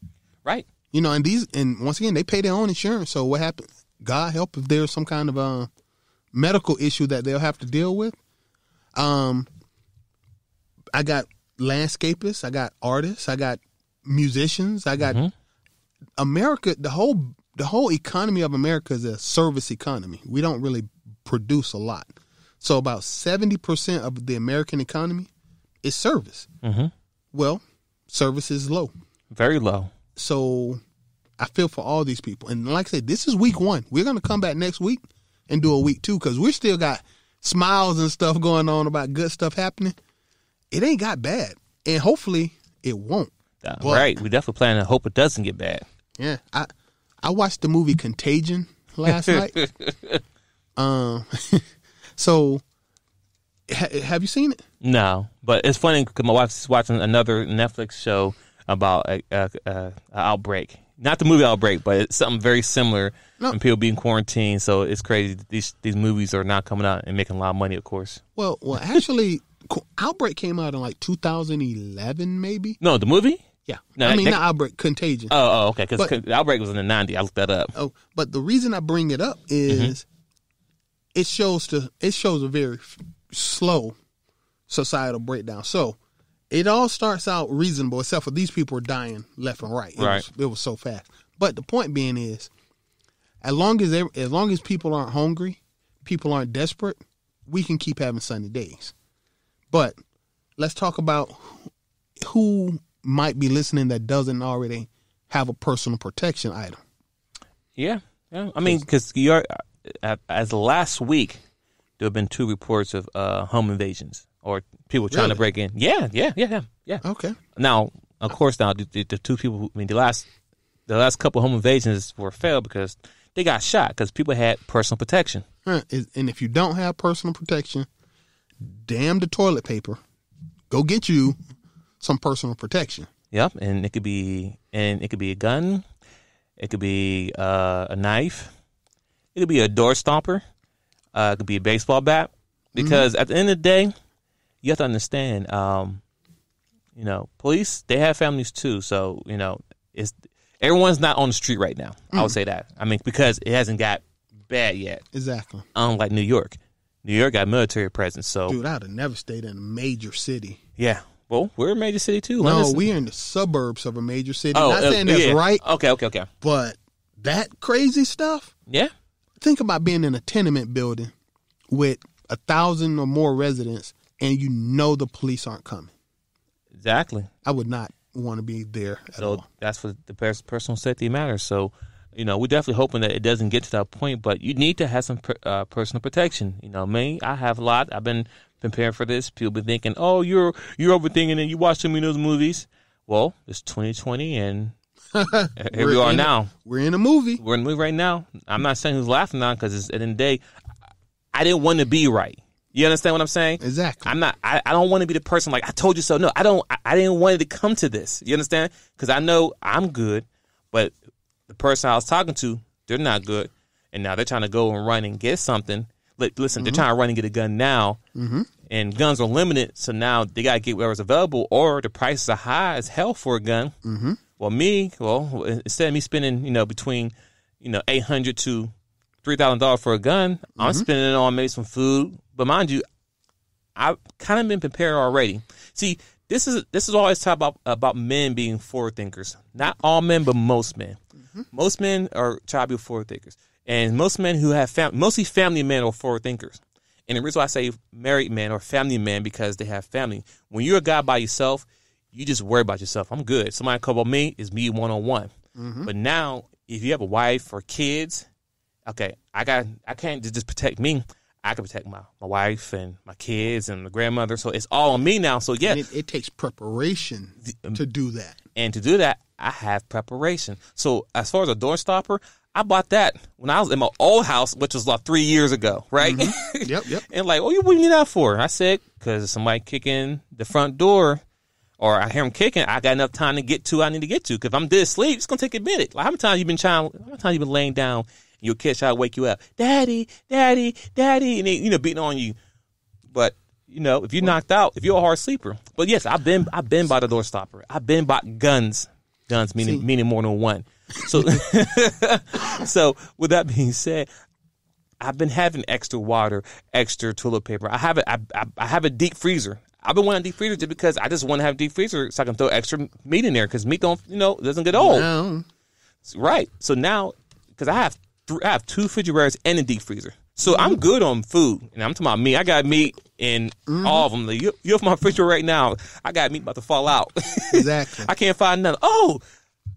right, You know, and these, and once again, they pay their own insurance. So what happened? God help if there's some kind of uh, medical issue that they'll have to deal with. Um, I got landscapists, I got artists, I got musicians, I got America. The whole the whole economy of America is a service economy. We don't really produce a lot. So about seventy percent of the American economy is service. Mhm. Well, service is low. very low. So I feel for all these people. And like I said, this is week one. We're going to come back next week and do a week two because we still got smiles and stuff going on about good stuff happening, it ain't got bad, and hopefully it won't. Uh, But- right. We definitely plan to hope it doesn't get bad. Yeah, I I watched the movie Contagion last night. Um, so ha- have you seen it? No, but it's funny because my wife's watching another Netflix show about a, a, a, a outbreak. Not the movie Outbreak, but it's something very similar. No. And people being quarantined, so it's crazy. that These these movies are not coming out and making a lot of money, of course. Well, well, actually, Outbreak came out in like 2011, maybe. No, the movie. Yeah, No, I mean that- not Outbreak, Contagion. Oh, oh okay. Because Outbreak was in the '90s. I looked that up. Oh, but the reason I bring it up is Mm-hmm. it shows to it shows a very f- slow societal breakdown. So it all starts out reasonable, except for these people are dying left and right. It Right. Was, it was so fast. But the point being is, as long as they, as long as people aren't hungry, people aren't desperate, we can keep having sunny days. But let's talk about who might be listening that doesn't already have a personal protection item. Yeah, yeah. I mean, because you're uh, as last week, there have been two reports of uh, home invasions or people trying to Really? break in. Yeah, yeah, yeah, yeah, yeah. Okay. Now, of course, now the, the, the two people. Who, I mean, the last the last couple home invasions were failed because they got shot because people had personal protection. Huh, is- And if you don't have personal protection, damn the toilet paper. Go get you some personal protection. Yep, and it could be and it could be a gun, it could be uh, a knife, it could be a door stomper, uh, it could be a baseball bat. Because at the end of the day, you have to understand, um, you know, police they have families too. So you know, it's everyone's not on the street right now. I would say that. I mean, because it hasn't got bad yet, Exactly. unlike New York. New York got military presence, so Dude, I'd have never stayed in a major city. yeah. Well, we're a major city too. No, we're in the suburbs of a major city. Oh, Not uh, saying that's yeah. right, Okay, okay, okay. but that crazy stuff. Yeah. Think about being in a tenement building with a thousand or more residents and you know the police aren't coming. Exactly. I would not want to be there at So all. that's what the pers- personal safety matters. So, you know, we're definitely hoping that it doesn't get to that point, but you need to have some per- uh, personal protection. You know, me, I have a lot. I've been preparing for this. People been thinking, "Oh, you're you're overthinking it. You watch too many those movies." Well, it's 2020, and here we are in a- now. We're in a movie. We're in the movie right now. I'm not saying who's laughing now because at the end of the day, I didn't want to be right. You understand what I'm saying? Exactly. I'm not. I, I don't want to be the person like I told you so. No, I don't. I, I didn't want it to come to this. You understand? Because I know I'm good, but the person I was talking to, they're not good, and now they're trying to go and run and get something. Li- Listen, they're mm-hmm. trying to run and get a gun now, mm-hmm. and guns are limited. So now they gotta get whatever's available, or the prices are high as hell for a gun. Mm-hmm. Well, me, well, instead of me spending, you know, between, you know, eight hundred to three thousand dollars for a gun, I'm mm-hmm. spending it on maybe some food. But mind you, I've kind of been prepared already. See, this is this is always talk about about men being forward thinkers. Not all men, but most men. Mm-hmm. Most men are try to be forward thinkers, and most men who have fam- mostly family men are forward thinkers. And the reason why I say married men or family men because they have family. When you're a guy by yourself, you just worry about yourself. I'm good. Somebody come about me is me one on one. But now, if you have a wife or kids, okay, I got I can't just protect me. I can protect my, my wife and my kids and the grandmother. So it's all on me now. So yeah, it, it takes preparation um, to do that. and to do that, I have preparation. So as far as a door stopper, I bought that when I was in my old house, which was like three years ago, right? Mm-hmm. Yep, yep. and like, oh, you what do you need that for? I said, because somebody kicking the front door, or I hear them kicking, I got enough time to get to. I need to get to. Because if I'm dead asleep, it's gonna take a minute. Like how many times you been trying? How many times you been laying down? Your kid try to wake you up, daddy, daddy, daddy, and they, you know beating on you. But you know, if you're knocked out, if you're a hard sleeper. But yes, I've been I've been by the door stopper. I've been by guns. Guns meaning See. meaning more than one. So so with that being said, I've been having extra water, extra toilet paper. I have a, I, I, I have a deep freezer. I've been wanting deep freezer just because I just want to have deep freezer so I can throw extra meat in there because meat don't you know doesn't get old. Now, Right. So now, because I have th- I have two refrigerators and a deep freezer, so I'm mm-hmm. good on food. And I'm talking about meat. I got meat in mm-hmm. all of them. Like, you, you open my refrigerator right now. I got meat about to fall out. exactly. I can't find none. Oh,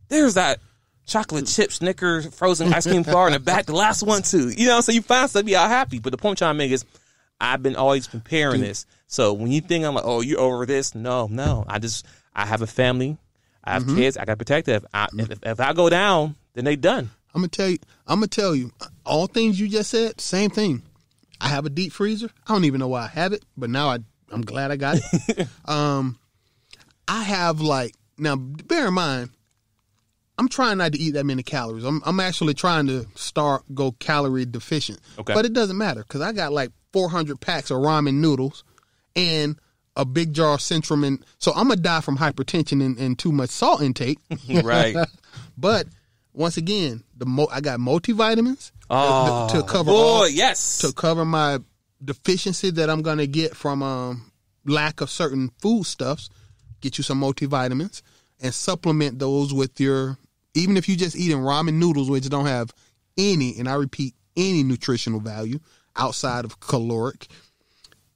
there's that chocolate chip Snickers frozen ice cream bar in the back. The last one too. You know, so you find stuff, be all happy. But the point I'm trying to make is, I've been always comparing this. So when you think I'm like, oh, you're over this, no, no. I just I have a family, I have mm-hmm. kids, I got to protect them. If I, if, if I go down, then they done. I'm gonna tell you. I'm gonna tell you all things you just said. Same thing. I have a deep freezer. I don't even know why I have it, but now I I'm glad I got it. um, I have like now. Bear in mind, I'm trying not to eat that many calories. I'm I'm actually trying to start go calorie deficient. Okay. but it doesn't matter because I got like 400 packs of ramen noodles and a big jar of Centrum. And so I'm gonna die from hypertension and, and too much salt intake. Right. but once again, the mo- I got multivitamins Oh, to, to cover boy, all, yes. to cover my deficiency that I'm gonna get from um, lack of certain foodstuffs. Get you some multivitamins and supplement those with your. Even if you just eating ramen noodles, which don't have any, and I repeat, any nutritional value outside of caloric,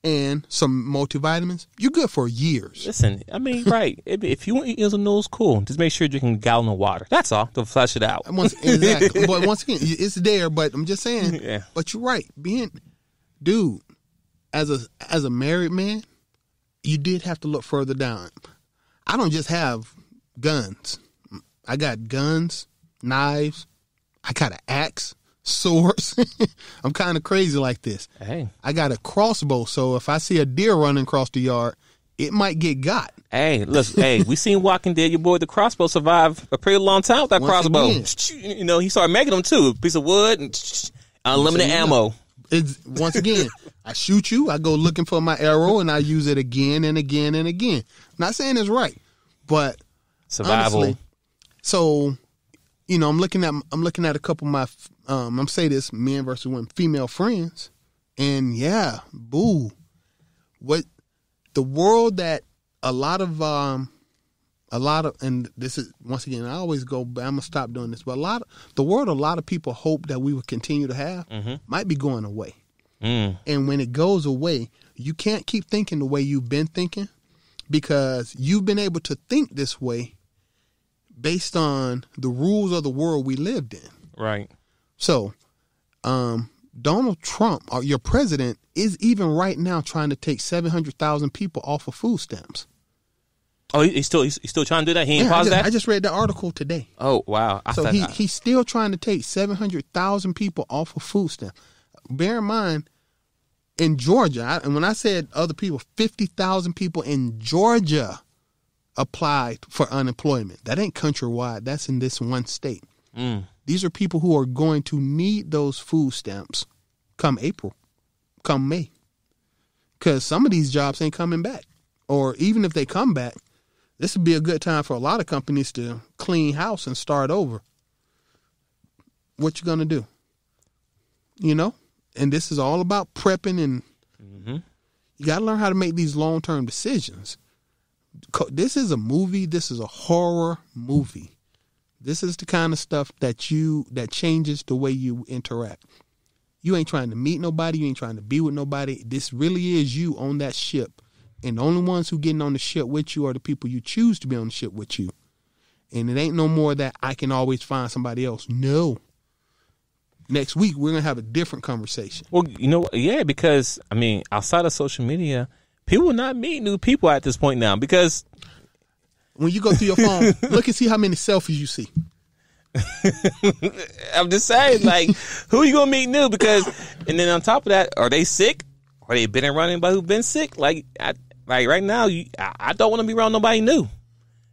and some multivitamins, you're good for years. Listen, I mean, right. If, if you want to eat instant noodles, cool. Just make sure you're drinking a gallon of water. That's all to flush it out. Once exactly, but once again, it's there. But I'm just saying. Yeah. But you're right. Being, dude, as a as a married man, you did have to look further down. I don't just have guns. I got guns, knives. I got an axe, swords. I'm kind of crazy like this. Hey, I got a crossbow, so if I see a deer running across the yard, it might get got. hey, look, hey, we seen Walking Dead. Your boy, the crossbow, survived a pretty long time with that Once crossbow. again. You know, he started making them too. A piece of wood and unlimited ammo. It's once again, I shoot you, I go looking for my arrow, and I use it again and again and again. not saying it's right, but Survival. honestly, so you know, I'm looking at I'm looking at a couple of my um, I'm say this men versus women, female friends, and yeah, boo, what the world that a lot of um a lot of and this is once again I always go I'm gonna stop doing this but a lot of the world a lot of people hope that we will continue to have might be going away. Mm. and when it goes away you can't keep thinking the way you've been thinking because you've been able to think this way based on the rules of the world we lived in Right. so um Donald Trump or your president is even right now trying to take 700,000 people off of food stamps Oh, he's still he's, still trying to do that. He ain't Yeah, I, just, that. I just read the article today. oh wow. I So he, I- he's still trying to take 700,000 people off of food stamps. Bear in mind, in Georgia, I, and when I said other people, 50,000 people in Georgia applied for unemployment. That ain't countrywide. That's in this one state. Mm. These are people who are going to need those food stamps come April, come May. Because some of these jobs ain't coming back. Or even if they come back, this would be a good time for a lot of companies to clean house and start over. What you gonna do? You know, and this is all about prepping, and you got to learn how to make these long term decisions. This is a movie. This is a horror movie. This is the kind of stuff that you that changes the way you interact. You ain't trying to meet nobody. You ain't trying to be with nobody. This really is you on that ship, and the only ones who getting on the ship with you are the people you choose to be on the ship with you. And it ain't no more that I can always find somebody else. No. Next week we're gonna have a different conversation. Well, you know, yeah, because I mean, outside of social media, people will not meet new people at this point now because When you go through your phone, look and see how many selfies you see. I'm just saying, like, who are you gonna meet new? Because, and then on top of that, are they sick? Are they been around anybody who's been sick? Like, I, like right now, you, I, I don't want to be around nobody new.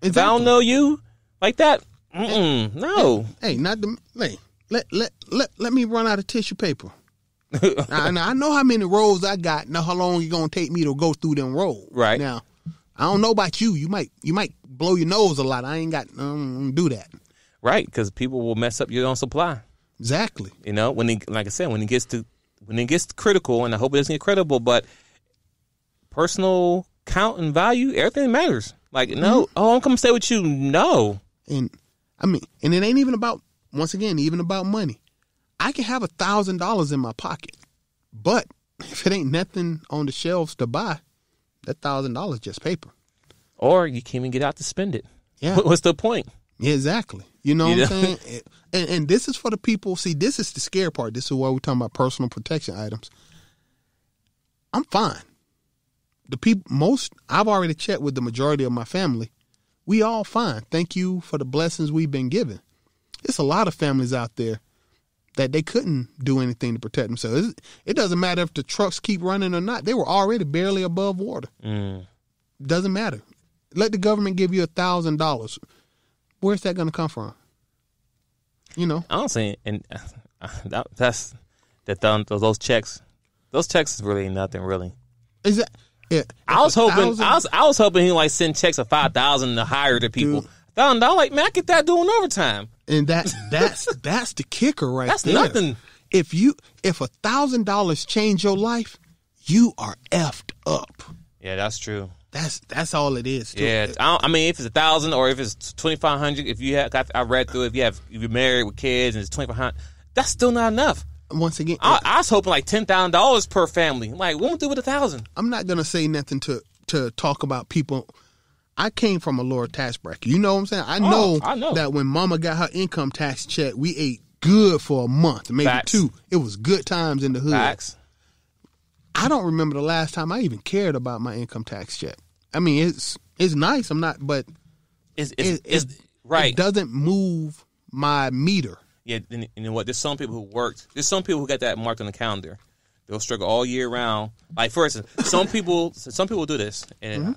If I don't know you like that, mm-mm, no. Hey, not the hey, let let let let me run out of tissue paper. I, I know how many rolls I got. Know how long you gonna take me to go through them rolls. Right. now, I don't know about you. You might you might blow your nose a lot. I ain't got um, do that. Right, because people will mess up your own supply. Exactly. You know, when it, like I said, when it gets to when it gets critical, and I hope it doesn't get credible, but personal count and value, everything matters. Like, no, oh, I'm coming to stay with you. No, And I mean, and it ain't even about once again, even about money. I can have a thousand dollars in my pocket, but if it ain't nothing on the shelves to buy, that thousand dollars just paper. or you can't even get out to spend it. Yeah. What's the point? Yeah, exactly. You know You what I'm saying? And, and this is for the people. See, this is the scare part. This is why we're talking about personal protection items. I'm fine. The people, most I've already checked with the majority of my family. We all fine. Thank you for the blessings we've been given. It's a lot of families out there that they couldn't do anything to protect themselves. It doesn't matter if the trucks keep running or not. They were already barely above water. Mm. Doesn't matter. Let the government give you a thousand dollars. Where's that going to come from? You know, I Honestly, and uh, that, that's that done those checks. Those checks is really nothing, really. is that? Yeah, I was hoping, thousand- I was, I was hoping he like send checks of five thousand to hire the people. Dude. Thousand dollars, like man, I get that doing overtime. and that that's that's the kicker right That's there. nothing. If you if a thousand dollars change your life, you are effed up. Yeah, that's true. That's that's all it is. too. Yeah, I, don't, I mean, if it's a thousand or if it's twenty five hundred, if you have, I read through, if you have, if you're married with kids and it's twenty five hundred, that's still not enough. Once again, I, I was hoping like ten thousand dollars per family. Like, what would do with a thousand? I'm not gonna say nothing to to talk about people. I came from a lower tax bracket. You know what I'm saying? I oh, know, Oh, I know. that when Mama got her income tax check, we ate good for a month, maybe Facts. two. It was good times in the hood. Facts. I don't remember the last time I even cared about my income tax check. I mean, it's it's nice. I'm not, but It's, it's, it, it's, it- right. It doesn't move my meter. Yeah, and you know what? There's some people who worked. There's some people who got that marked on the calendar. They'll struggle all year round. Like for instance, some people, some people do this, and mm-hmm.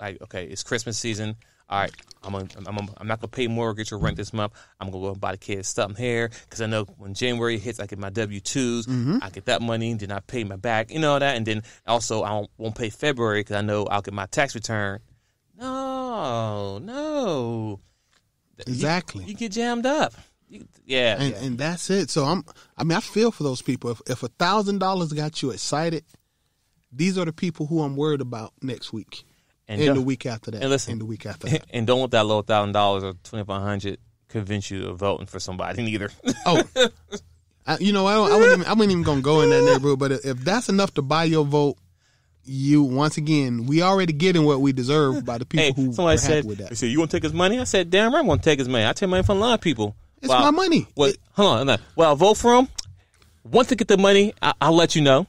Like, okay, it's Christmas season. All right, I'm gonna, I'm, gonna, I'm not gonna pay mortgage or rent this month. I'm gonna go buy the kids something here because I know when January hits, I get my W 2s mm-hmm. I get that money, and then I pay my back, you know that, and then also I won't, pay February because I know I'll get my tax return. No, no, Exactly. you get jammed up. You, yeah, and yeah. and that's it. So I'm. I mean, I feel for those people. If if a thousand dollars got you excited, these are the people who I'm worried about next week, And and, the week after that, and listen. and the week after that. and don't let that low thousand dollars or twenty five hundred convince you of voting for somebody neither. Oh, I, you know, I, don't, I wasn't even, I wasn't even gonna go in that neighborhood. But if that's enough to buy your vote, you once again, we already getting what we deserve by the people hey, who somebody said, with "They that. said you want to take his money?" I said, "Damn right, I'm going to take his money. I take money from a lot of people. It's my money. What? It- hold on. Well, I'll vote for him. Once I get the money, I, I'll let you know.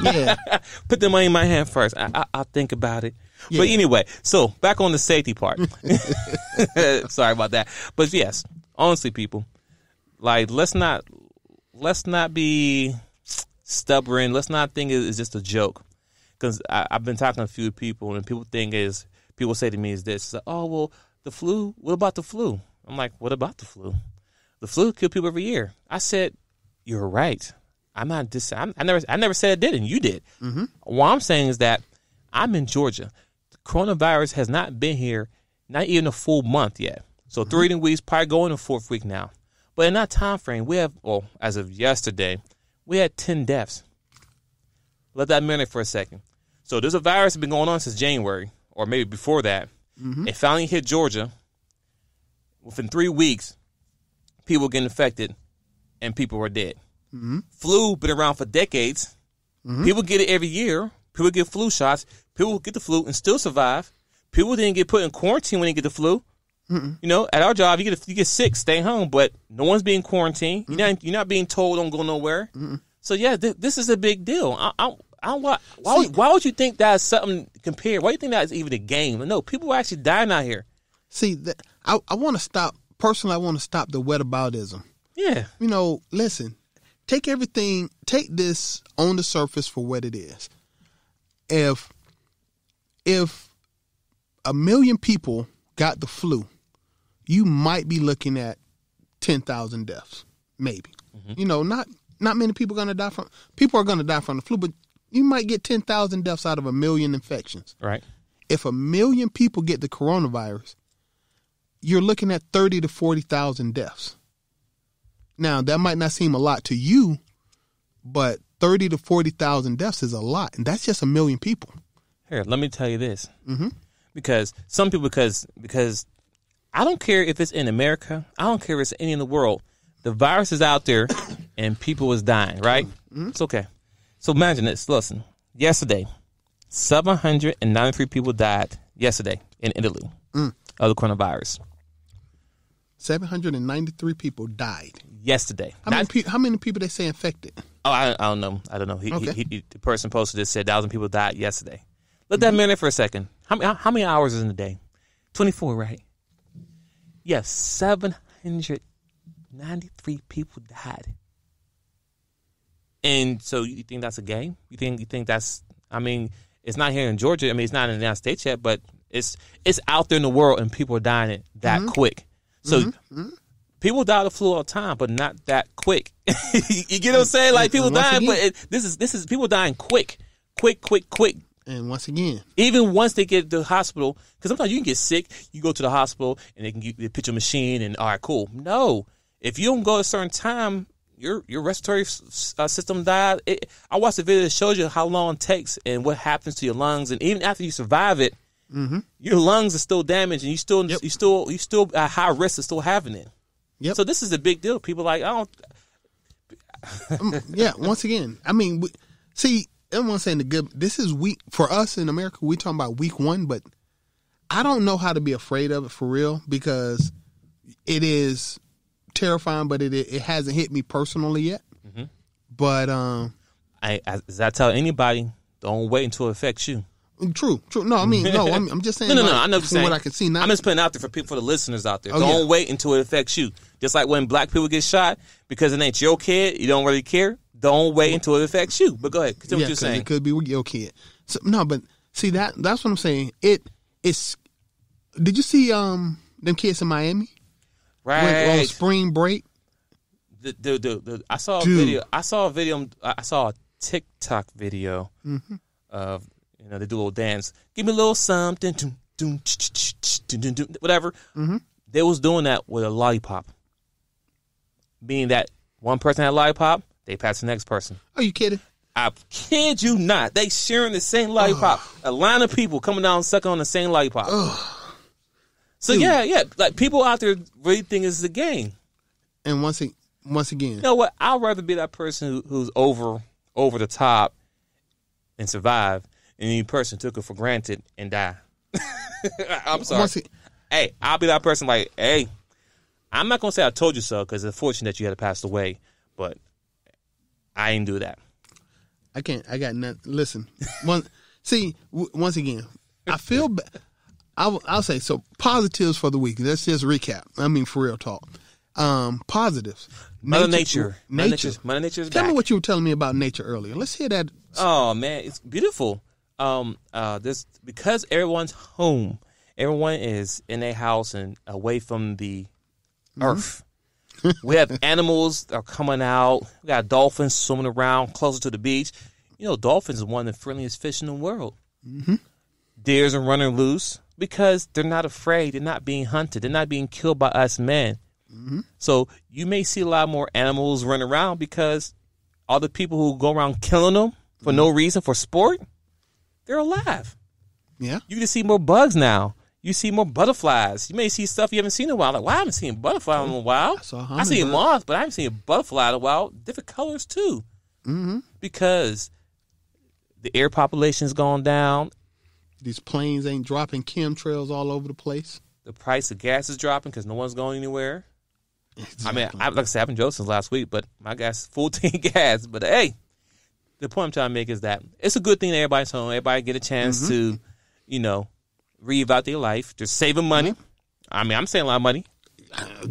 Yeah, Put the money in my hand first. I, I, I'll think about it. But anyway, so back on the safety part. Sorry about that. But yes, honestly, people, like let's not let's not be stubborn. Let's not think it's just a joke. Because I've been talking to a few people, and people think is people say to me is this: Oh, well, the flu. What about the flu? I'm like, what about the flu? The flu kill people every year. I said, you're right. I'm not dis. I'm, I never. I never said it didn't. You did. Mm-hmm. What I'm saying is that I'm in Georgia. Coronavirus has not been here, not even a full month yet. So mm-hmm. three weeks, probably going to fourth week now. But in that time frame, we have, well, as of yesterday, we had ten deaths. Let that marinate for a second. So there's a virus that's been going on since January, or maybe before that. Mm-hmm. It finally hit Georgia. Within three weeks, people getting infected, and people were dead. Mm-hmm. Flu been around for decades. People get it every year. People get flu shots. People get the flu and still survive. People didn't get put in quarantine when they get the flu. You know, at our job, you get you get sick, stay home, but no one's being quarantined. You're not you're not being told don't go nowhere. So yeah, th- this is a big deal. I, I, I why why would, why would you think that's something compared? Why do you think that's even a game? No, people are actually dying out here. see, that, I I want to stop. Personally, I want to stop the whataboutism. Yeah, you know, listen, take everything, take this on the surface for what it is. If if a million people got the flu, you might be looking at ten thousand deaths, maybe. Mm-hmm. You know, not not many people going to die from. People are going to die from the flu, but you might get ten thousand deaths out of a million infections. right. If a million people get the coronavirus, you're looking at thirty to forty thousand deaths. Now that might not seem a lot to you, but thirty to forty thousand deaths is a lot, and that's just a million people. Here, let me tell you this. Mm-hmm. Because some people, because because I don't care if it's in America, I don't care if it's any in the world. The virus is out there, and people is dying. Right? It's okay. So imagine this. Listen, yesterday, seven hundred and ninety-three people died yesterday in Italy of the coronavirus. Seven hundred and ninety-three people died. Yesterday, How many, pe- how many people they say infected? Oh, I, I don't know. I don't know. He, Okay. he, he, the person posted this said thousand people died yesterday. Let that mm-hmm. marinate for a second. How many how many hours is in a day? Twenty four, right? Yes, seven hundred ninety three people died. And so you think that's a game? You think you think that's? I mean, it's not here in Georgia. I mean, it's not in the United States yet, but it's it's out there in the world, and people are dying it that Mm-hmm. quick. So mm-hmm. Mm-hmm. People die of the flu all the time, but not that quick. you get what I'm saying? Like people dying, but it, this is this is people dying quick, quick, quick, quick. And once again, Even once they get to the hospital, because sometimes you can get sick, you go to the hospital and they can give, they put your machine and all right, cool. No, if you don't go at a certain time, your your respiratory uh, system died. It, I watched a video that shows you how long it takes and what happens to your lungs, and even after you survive it, your lungs are still damaged, and you still you still you still at high risk of still having it. Yep. So this is a big deal. People like I don't. yeah. Once again, I mean, we, see, everyone's saying the good. This is week for us in America. We talking about week one, but I don't know how to be afraid of it for real because it is terrifying, but it it hasn't hit me personally yet. Mm-hmm. But um, I, I, as I tell anybody, don't wait until it affects you. True, true. No, I mean, no, I'm, I'm just saying. No, no, no. I know from what I can see now. I'm just putting it out there for people, for the listeners out there. Oh, don't yeah. wait until it affects you. Just like when black people get shot because it ain't your kid, you don't really care. Don't wait until it affects you. But go ahead, continue yeah, what you're saying. it could be with your kid. So, no, but see that that's what I'm saying. It it's. Did you see um them kids in Miami went on spring break? The, the, the, the, I saw a Dude. video. I saw a video. I saw a TikTok video Mm-hmm. of you know they do a little dance. Give me a little something, doom, whatever. Mm-hmm. They was doing that with a lollipop. meaning that one person had a lollipop, they pass the next person. Are you kidding? I kid you not. They sharing the same lollipop. A line of people coming down sucking on the same lollipop. So yeah, yeah, like people out there really think it's a game. And once a, once again, You know what? I'd rather be that person who, who's over over the top and survive, any person took it for granted and die. I'm sorry. hey, I'll be that person. Like, hey, I'm not gonna say I told you so because it's fortunate that you had passed away, but I ain't do that. I can't. I got nothing. Listen, one. see, w- once again, I feel. Ba- I'll, I'll say so. Positives for the week. Let's just recap. I mean, for real talk. Um, positives. Mother Nature, Mother Nature. Nature's, Mother Nature's Tell back. me what you were telling me about nature earlier. Let's hear that. Oh man, it's beautiful. Um, uh, this because everyone's home, everyone is in their house and away from the earth. we have animals that are coming out. We got dolphins swimming around closer to the beach. You know, dolphins are one of the friendliest fish in the world. Mm-hmm. Deers are running loose because they're not afraid. They're not being hunted. They're not being killed by us men. So you may see a lot more animals running around because all the people who go around killing them for no reason for sport, they're alive. Yeah. You can see more bugs now. You see more butterflies. You may see stuff you haven't seen in a while. Like, wow, I haven't seen a butterfly in a while. saw I see a hummingbird. moth, but I haven't seen a butterfly in a while. Different colors too. Mm-hmm. Because the air population's gone down. These planes ain't dropping chemtrails all over the place. The price of gas is dropping because no one's going anywhere. I mean, I, like I said, I've been drove since last week, but my gas is full tank gas. But hey, the point I'm trying to make is that it's a good thing that everybody's home. Everybody get a chance to, you know, reevaluate their life. Just saving money. I mean, I'm saving a lot of money.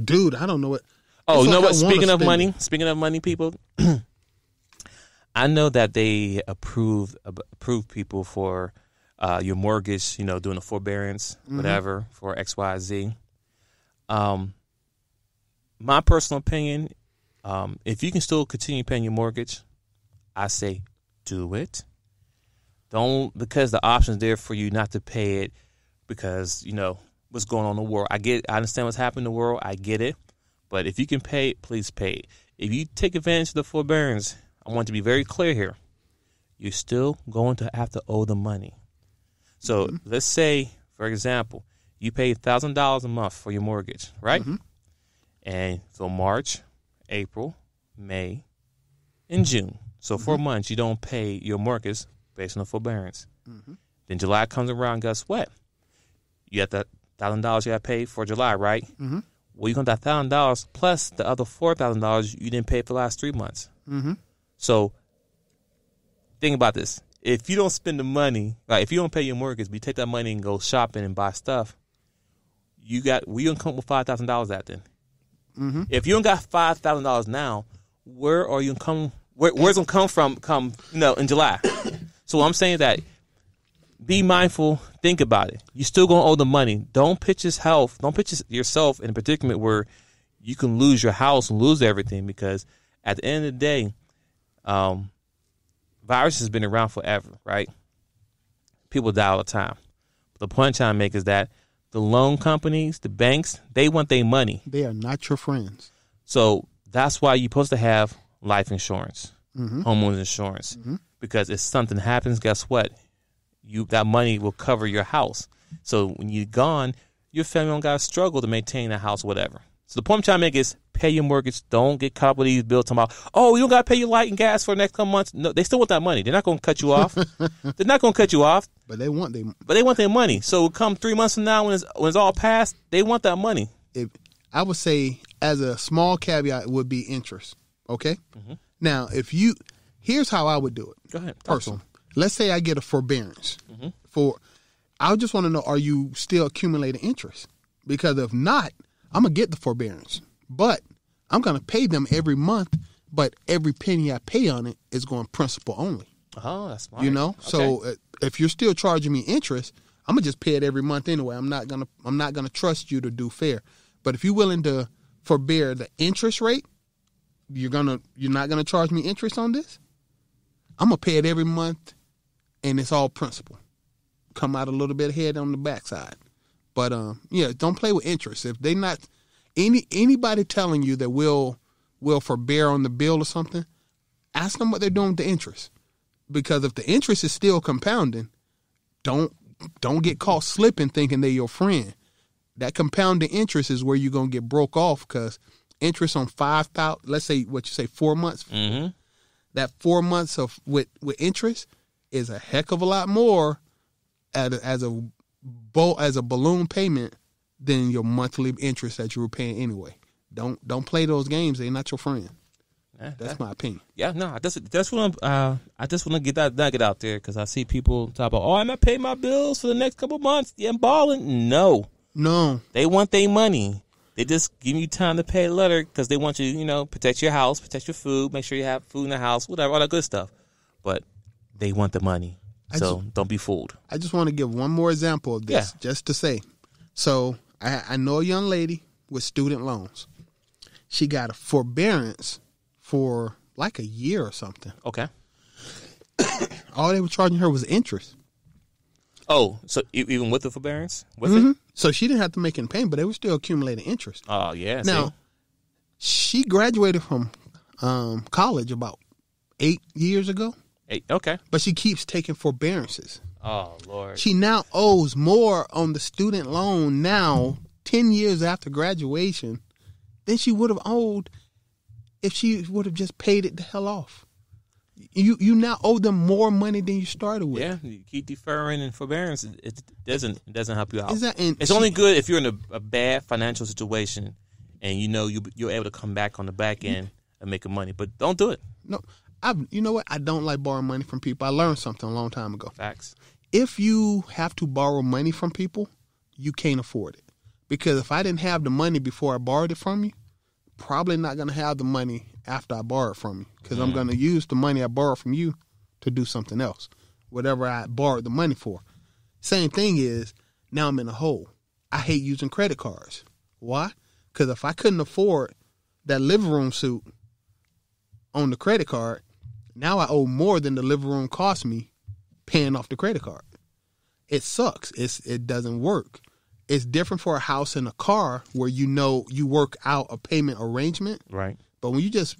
dude, I don't know what. Oh, you know like what? Speaking of money, it. speaking of money, people, I know that they approve approve people for uh, your mortgage. You know, doing a forbearance, Mm-hmm. whatever for X, Y, Z. Um, my personal opinion, um, if you can still continue paying your mortgage, I say do it. Don't because the option's there for you not to pay it because you know what's going on in the world. I get, I understand what's happening in the world. I get it, but if you can pay it, please pay it. If you take advantage of the forbearance, I want to be very clear here. You're still going to have to owe the money. So mm-hmm. let's say, for example, you pay thousand dollars a month for your mortgage, right? Mm-hmm. And so March, April, May, and June. So four months you don't pay your mortgage based on the forbearance. Then July comes around. Guess what? You got that thousand dollars you got to pay for July, right? Mm-hmm. Well, you got that thousand dollars plus the other four thousand dollars you didn't pay for the last three months. Mm-hmm. So think about this. If you don't spend the money, like if you don't pay your mortgage, but you take that money and go shopping and buy stuff, you got we gonna come with five thousand dollars that then. Mm-hmm. If you don't got five thousand dollars now, where are you gonna come? Where, where's it gonna come from? Come you know in July. so I'm saying that be mindful. Think about it. You still gonna owe the money. Don't pitch his health. Don't pitch yourself in a predicament where you can lose your house and lose everything because at the end of the day, um, virus has been around forever, right? People die all the time. The point I'm trying to make is that the loan companies, the banks, they want their money. They are not your friends. So that's why you're supposed to have life insurance, Mm-hmm. homeowners insurance, because if something happens, guess what? You that money will cover your house. So when you're gone, your family don't got to struggle to maintain the house, whatever. So the point I'm trying to make is pay your mortgage. Don't get caught with these bills. Talking about, oh, you don't got to pay your light and gas for the next couple months. No, they still want that money. They're not going to cut you off. They're not going to cut you off, But they want they but they want their money. So come three months from now, when it's when it's all passed, they want that money. if I would say as a small caveat it would be interest. Okay. Now, if you here's how I would do it. Go ahead. Personal. Let's say I get a forbearance for. I just want to know: Are you still accumulating interest? Because if not, I'm gonna get the forbearance, but I'm gonna pay them every month. But every penny I pay on it is going principal only. Oh, that's smart. You know, so uh, if you're still charging me interest, I'm gonna just pay it every month anyway. I'm not gonna I'm not gonna trust you to do fair. But if you're willing to forbear the interest rate, you're gonna you're not gonna charge me interest on this. I'm gonna pay it every month, and it's all principal. Come out a little bit ahead on the backside, but um, yeah, don't play with interest. If they not any anybody telling you that will will forbear on the bill or something, ask them what they're doing with the interest because if the interest is still compounding, don't don't get caught slipping thinking they're your friend. That compounding interest is where you're gonna get broke off because interest on five thousand, let's say what you say four months, Mm-hmm. that four months of with with interest is a heck of a lot more at a, as a as a balloon payment than your monthly interest that you were paying anyway. Don't don't play those games. They're not your friend. That's my opinion. Yeah, no, that's that's what I'm. Uh, I just want to get that nugget out there because I see people talk about, oh, I'm not paying my bills for the next couple months. Yeah, I'm balling. No, No, they want their money. They just give you time to pay a letter because they want you, you know, protect your house, protect your food, make sure you have food in the house, whatever, all that good stuff. But they want the money, I so don't be fooled. I just want to give one more example of this, Yeah. just to say. So I, I know a young lady with student loans. She got a forbearance for like a year or something. Okay. All they were charging her was interest. Oh, so even with the forbearance, with it? Mhm. So she didn't have to make any payment, but they were still accumulating interest. Oh yeah. see? Now, she graduated from um, college about eight years ago, Hey, okay. but she keeps taking forbearances. Oh Lord. She now owes more on the student loan now, 10 years after graduation, than she would have owed if she would have just paid it the hell off. You you now owe them more money than you started with. Yeah, you keep deferring and forbearance. It, doesn't it doesn't help you out. That It's she- only good if you're in a, a bad financial situation and you know you you're able to come back on the back end and make money. But don't do it. no. I you know what? I don't like borrowing money from people. I learned something a long time ago. Facts. If you have to borrow money from people, you can't afford it. Because if I didn't have the money before I borrowed it from you, probably not going to have the money after I borrow it from you. Because I'm going to use the money I borrowed from you to do something else, whatever I borrowed the money for. Same thing is now I'm in a hole. I hate using credit cards. Why? Because if I couldn't afford that living room suit on the credit card, now I owe more than the living room cost me paying off the credit card. It sucks. It's it doesn't work. It's different for a house and a car where you know you work out a payment arrangement. Right. But when you just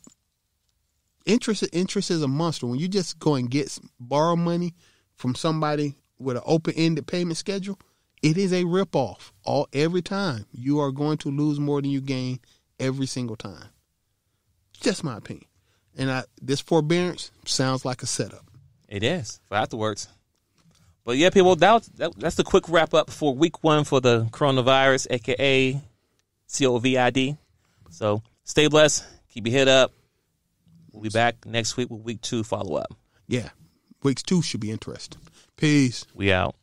interest interest is a monster. When you just go and get borrow money from somebody with an open ended payment schedule, it is a rip off. All every time you are going to lose more than you gain every single time. Just my opinion. And I this forbearance sounds like a setup. It is for afterwards. But yeah, people, that, that that's the quick wrap up for week one for the coronavirus, aka COVID. So stay blessed, keep your head up, We'll be back next week with week two follow up. Yeah. week two should be interesting. Peace. We out.